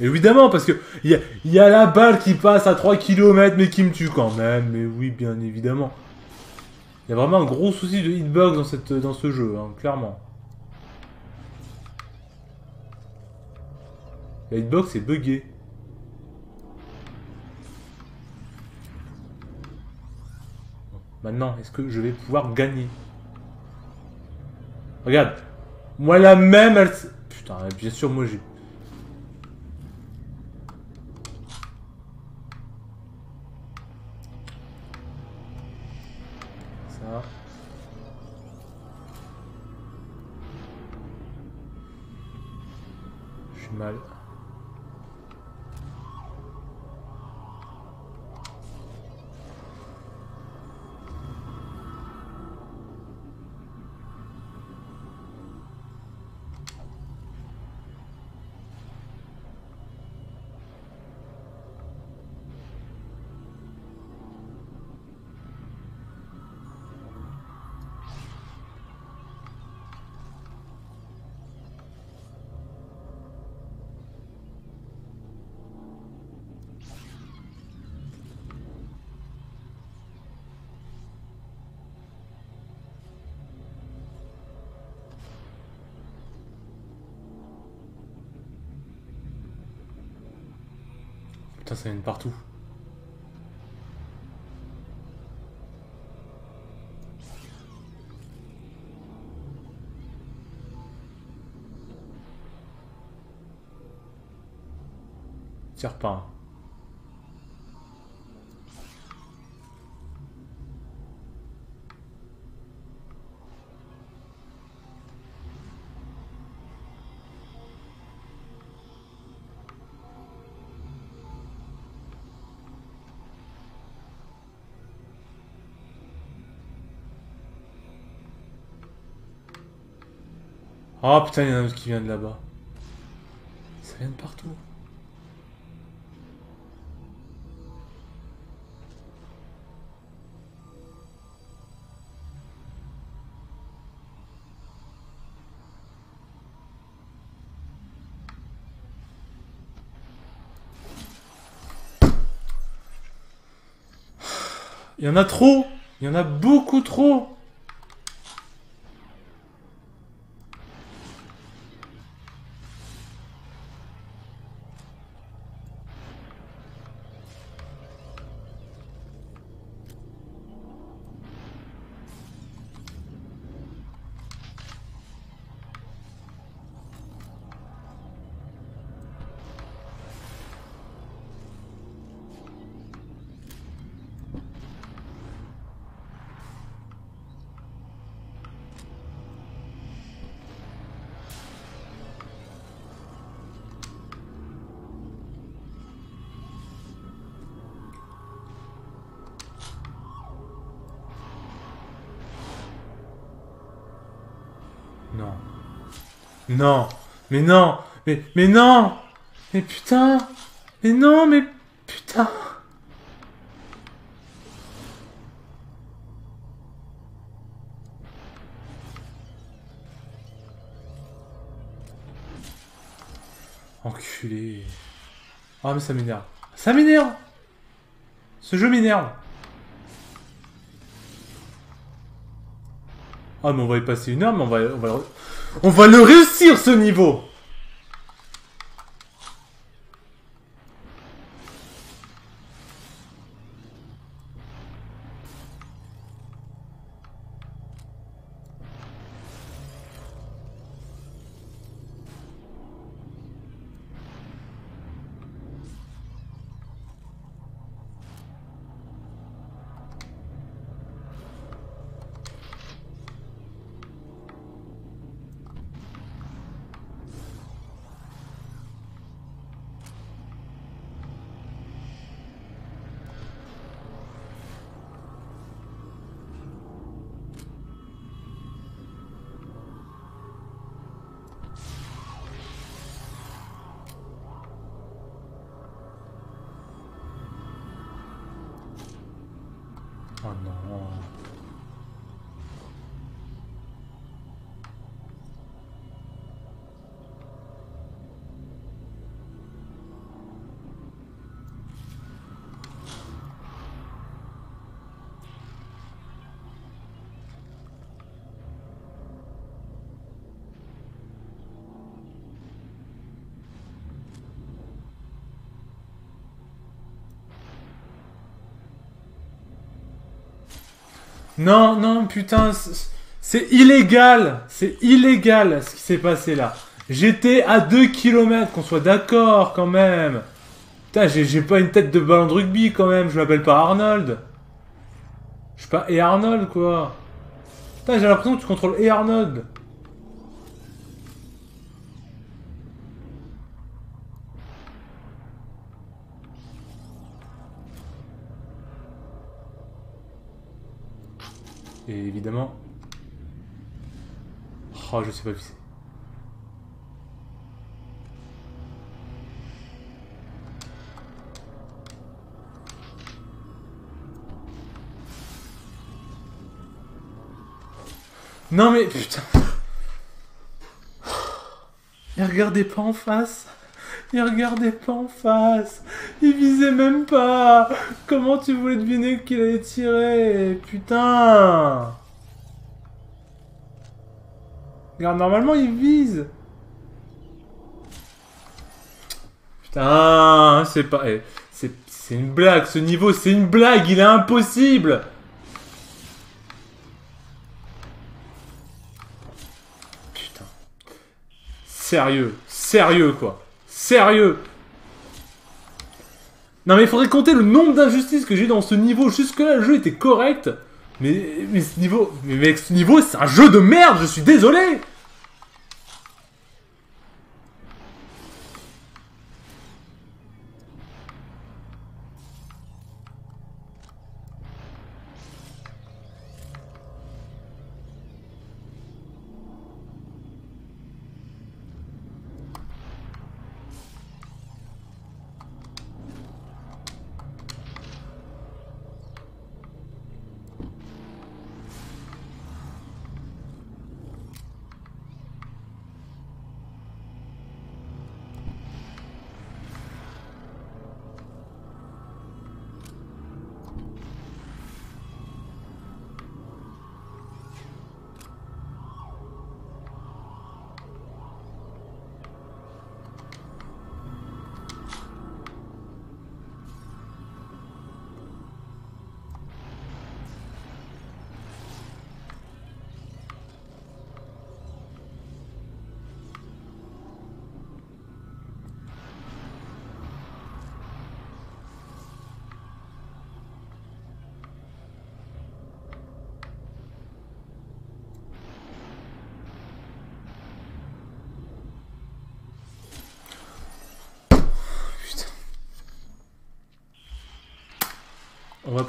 Évidemment, parce que il y, a, la balle qui passe à 3 km, mais qui me tue quand même. Mais oui, bien évidemment. Il y a vraiment un gros souci de hitbox dans, cette, dans ce jeu, hein, clairement. La hitbox est buggée. Maintenant, est-ce que je vais pouvoir gagner? Regarde, moi, la même, elle... Putain, bien sûr, moi, j'ai... Ça. Je suis mal. Putain, ça vient partout. Tire pas. Oh putain, il y en a un autre qui vient de là-bas. Ça vient de partout. Il y en a trop Il y en a beaucoup trop Non. Mais non. Mais, mais non. Mais putain. Mais non, mais putain. Enculé. Ah mais ça m'énerve. Ça m'énerve. Ce jeu m'énerve. Ah mais on va y passer une heure, mais on va, on va, on va le réussir ce niveau. Non, non, putain, c'est- illégal. C'est illégal ce qui s'est passé là. J'étais à 2 km, qu'on soit d'accord quand même. Putain, j'ai pas une tête de ballon de rugby quand même, je m'appelle pas Arnold. Je suis pas et Arnold, quoi. Putain, j'ai l'impression que tu contrôles et Arnold. Évidemment... Oh, je sais pas c'est. Non mais putain. Il regardait pas en face. Il regardait pas en face. Il visait même pas. Comment tu voulais deviner qu'il allait tirer Putain? Regarde, normalement il vise. Putain, c'est pas... Eh, c'est une blague, ce niveau, c'est une blague, il est impossible Sérieux. Sérieux, quoi. Sérieux. Non, mais il faudrait compter le nombre d'injustices que j'ai dans ce niveau. Jusque-là, le jeu était correct. Mais, ce niveau... Mais ce niveau, c'est un jeu de merde, je suis désolé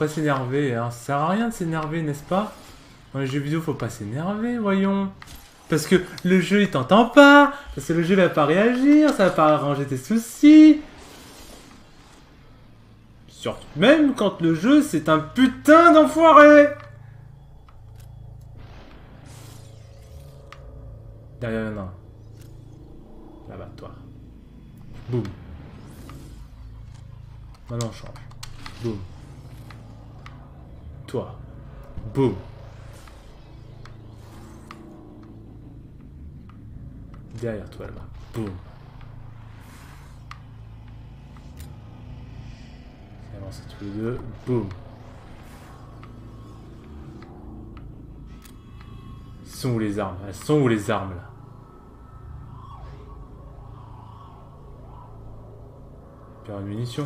s'énerver, hein. Ça sert à rien de s'énerver, n'est-ce pas? Dans les jeux vidéo, faut pas s'énerver, voyons. Parce que le jeu, il t'entend pas. Parce que le jeu va pas réagir, ça va pas arranger tes soucis. Surtout même quand le jeu, c'est un putain d'enfoiré Derrière, non. Là-bas, toi. Boum. Maintenant, on change. Boum. Toi. Boum. Derrière toi là-bas. Boum. C'est tous les deux. Boum. sont où les Elles sont où les armes là? Faire une munition?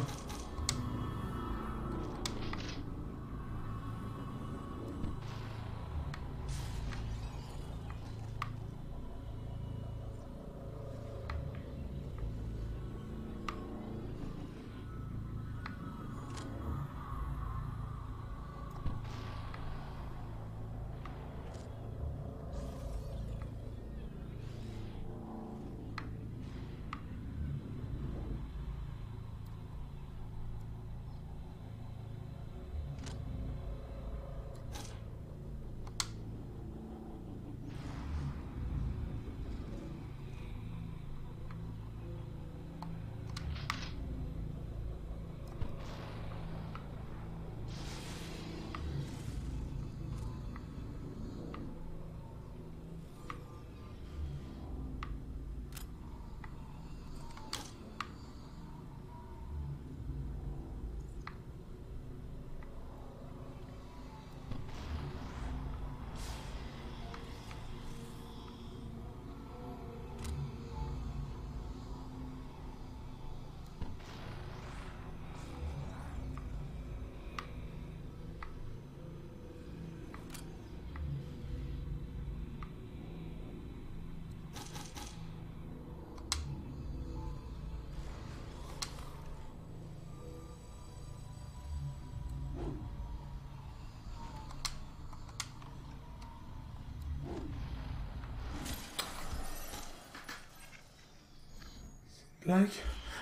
Blague.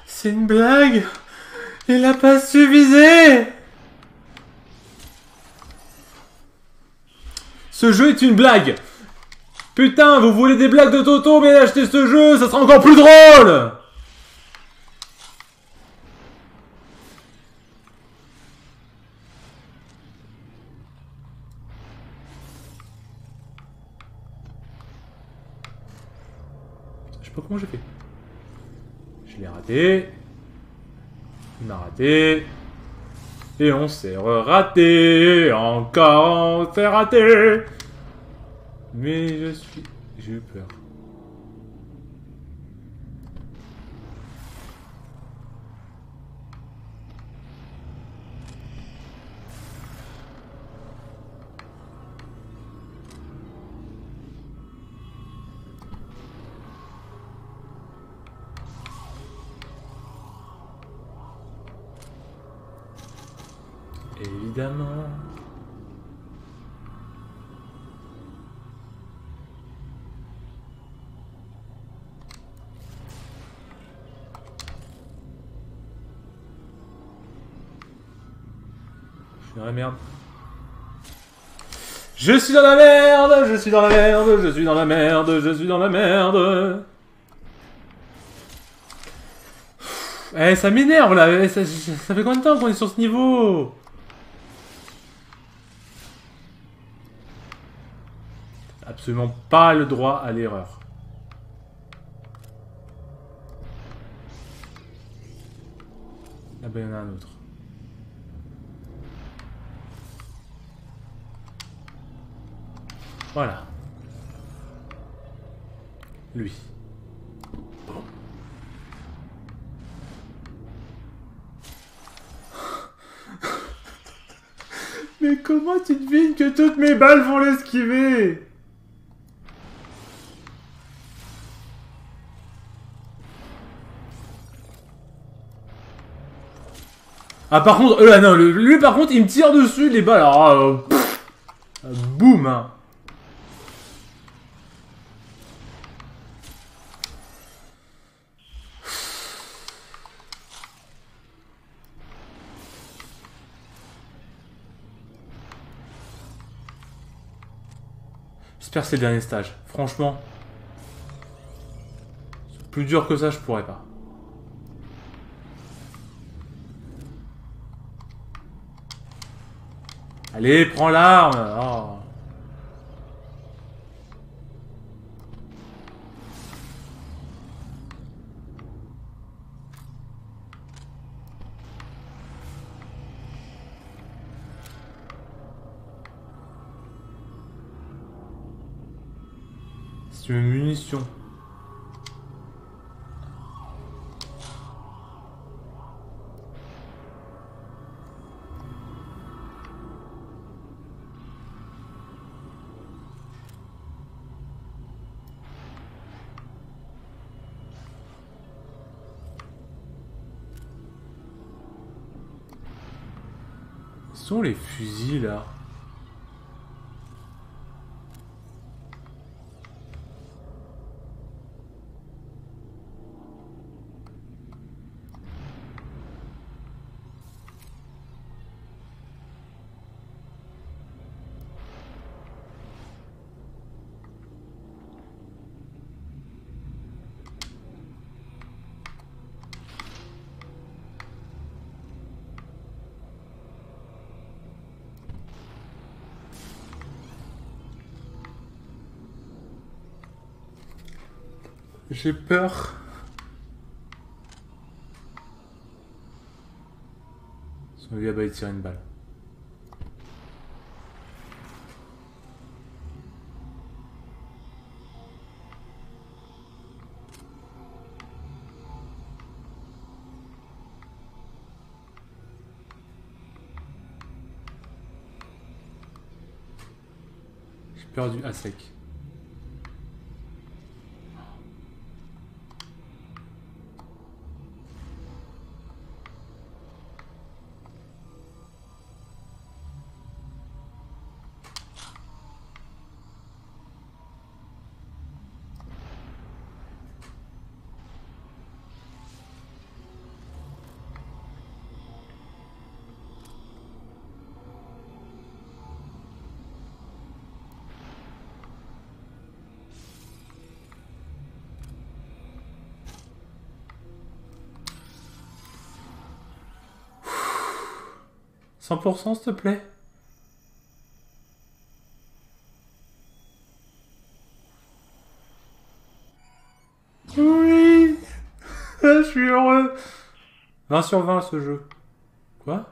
C'est une blague. Il a pas suffisé. Ce jeu est une blague. Putain, vous voulez des blagues de Toto, mais achetez ce jeu, ça sera encore plus drôle Je sais pas comment j'ai fait. Je l'ai raté. Il m'a raté. Et on s'est raté. Encore on s'est raté. Mais je suis... J'ai eu peur. Je suis dans la merde, je suis dans la merde, je suis dans la merde, je suis dans la merde. Eh, ça m'énerve là, eh, ça, fait combien de temps qu'on est sur ce niveau? Absolument pas le droit à l'erreur. Ah ben il y en a un autre. Voilà. Lui. Mais comment tu devines que toutes mes balles vont l'esquiver? Ah par contre, euh, non, le- lui par contre il me tire dessus les balles, alors euh, pff, euh, boum J'espère que c'est le dernier stage, franchement. Plus dur que ça, je pourrais pas. Allez, prends l'arme Oh. C'est sont les fusils là? J'ai peur. Son va y tirer une balle. J'ai perdu à sec. 100% s'il te plaît Oui Je suis heureux 20 sur 20 ce jeu. Quoi?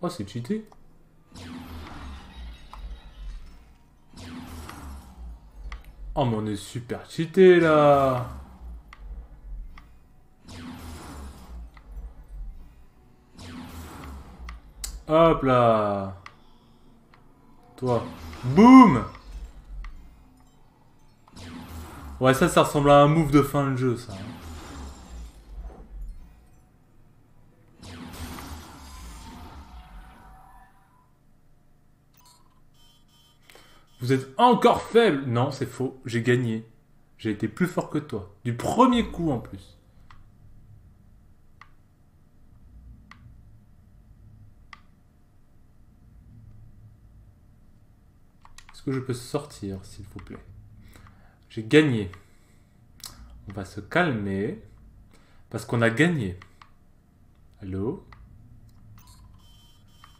Oh, c'est cheaté. Oh, mais on est super cheaté là. Hop là. Toi. Boum Ouais, ça, ça ressemble à un move de fin de jeu, ça. Vous êtes encore faible Non, c'est faux. J'ai gagné. J'ai été plus fort que toi. Du premier coup, en plus. Est-ce que je peux sortir, s'il vous plaît? J'ai gagné. On va se calmer. Parce qu'on a gagné. Allô?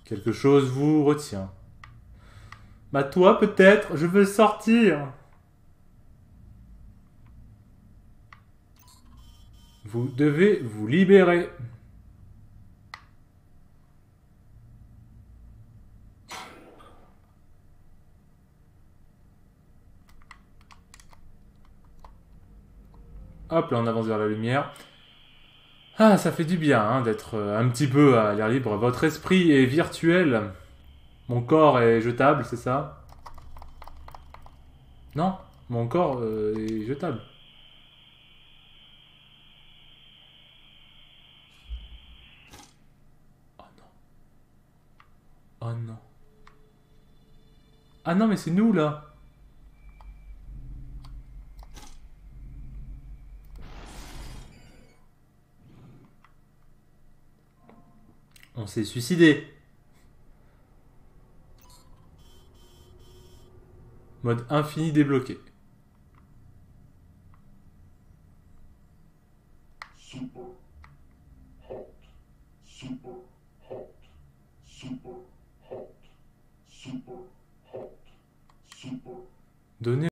Quelque chose vous retient. Bah toi peut-être, je veux sortir. Vous devez vous libérer. Hop, là on avance vers la lumière. Ah, ça fait du bien hein, d'être euh, un petit peu à l'air libre. Votre esprit est virtuel. Mon corps est jetable, c'est ça? Non Mon corps euh, est jetable. Oh non. Oh non. Ah non, mais c'est nous là On s'est suicidé. Mode infini débloqué. Super hot. Super hot. Super hot. Super hot. Super. Donnez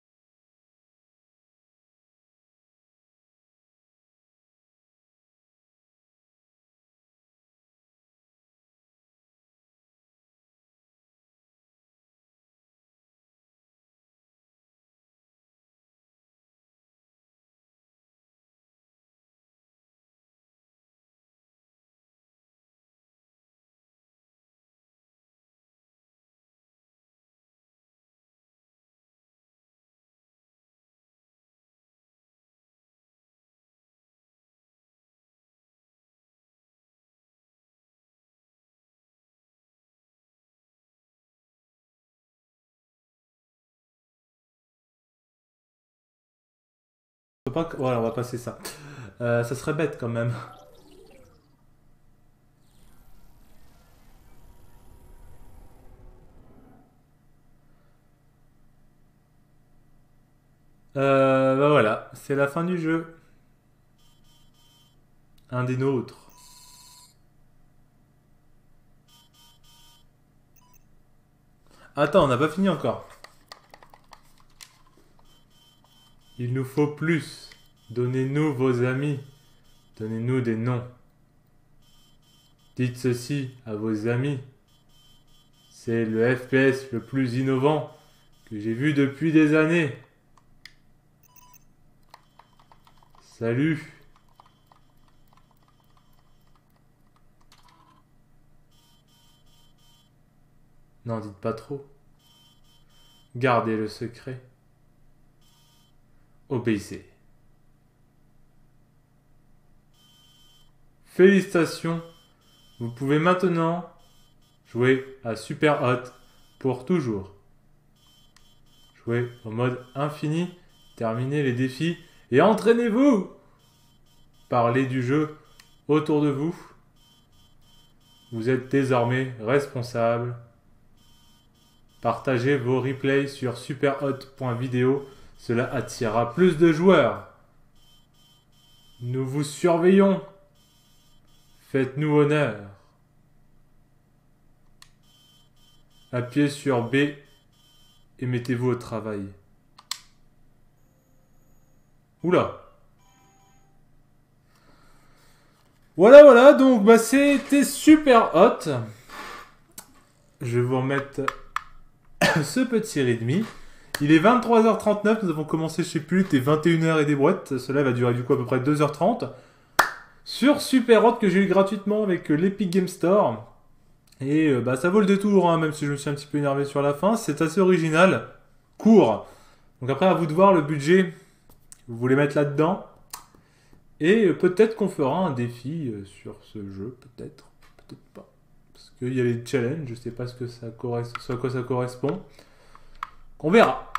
Voilà, on va passer ça. Euh, ça serait bête quand même. Euh, bah voilà, c'est la fin du jeu. Un des nôtres. Attends, on n'a pas fini encore. Il nous faut plus. Donnez-nous vos amis. Donnez-nous des noms. Dites ceci à vos amis. C'est le FPS le plus innovant que j'ai vu depuis des années. Salut. N'en dites pas trop. Gardez le secret obéissez. Félicitations, vous pouvez maintenant jouer à Super Hot pour toujours. Jouez au mode infini, terminez les défis et entraînez-vous Parlez du jeu autour de vous. Vous êtes désormais responsable. Partagez vos replays sur superhot.video Cela attirera plus de joueurs. Nous vous surveillons. Faites-nous honneur. Appuyez sur B et mettez-vous au travail. Oula. Voilà, voilà, donc bah, c'était super hot. Je vais vous remettre ce petit rythme. Il est 23h39, nous avons commencé, sais plus, était 21h et des boîtes. Cela va durer du coup à peu près 2h30. Sur Super Hot que j'ai eu gratuitement avec euh, l'Epic Game Store. Et euh, bah ça vaut le détour, hein, même si je me suis un petit peu énervé sur la fin. C'est assez original, court. Donc après, à vous de voir le budget que vous voulez mettre là-dedans. Et euh, peut-être qu'on fera un défi sur ce jeu, peut-être, peut-être pas. Parce qu'il y a les challenges, je sais pas ce que ça ce à quoi ça correspond. On verra.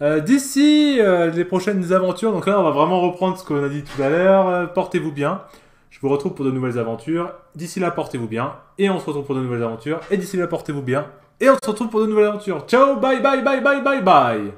Euh, d'ici euh, les prochaines aventures, donc là on va vraiment reprendre ce qu'on a dit tout à l'heure. Euh, portez-vous bien. Je vous retrouve pour de nouvelles aventures. D'ici là, portez-vous bien. Et on se retrouve pour de nouvelles aventures. Et d'ici là, portez-vous bien. Et on se retrouve pour de nouvelles aventures. Ciao, bye bye bye bye bye bye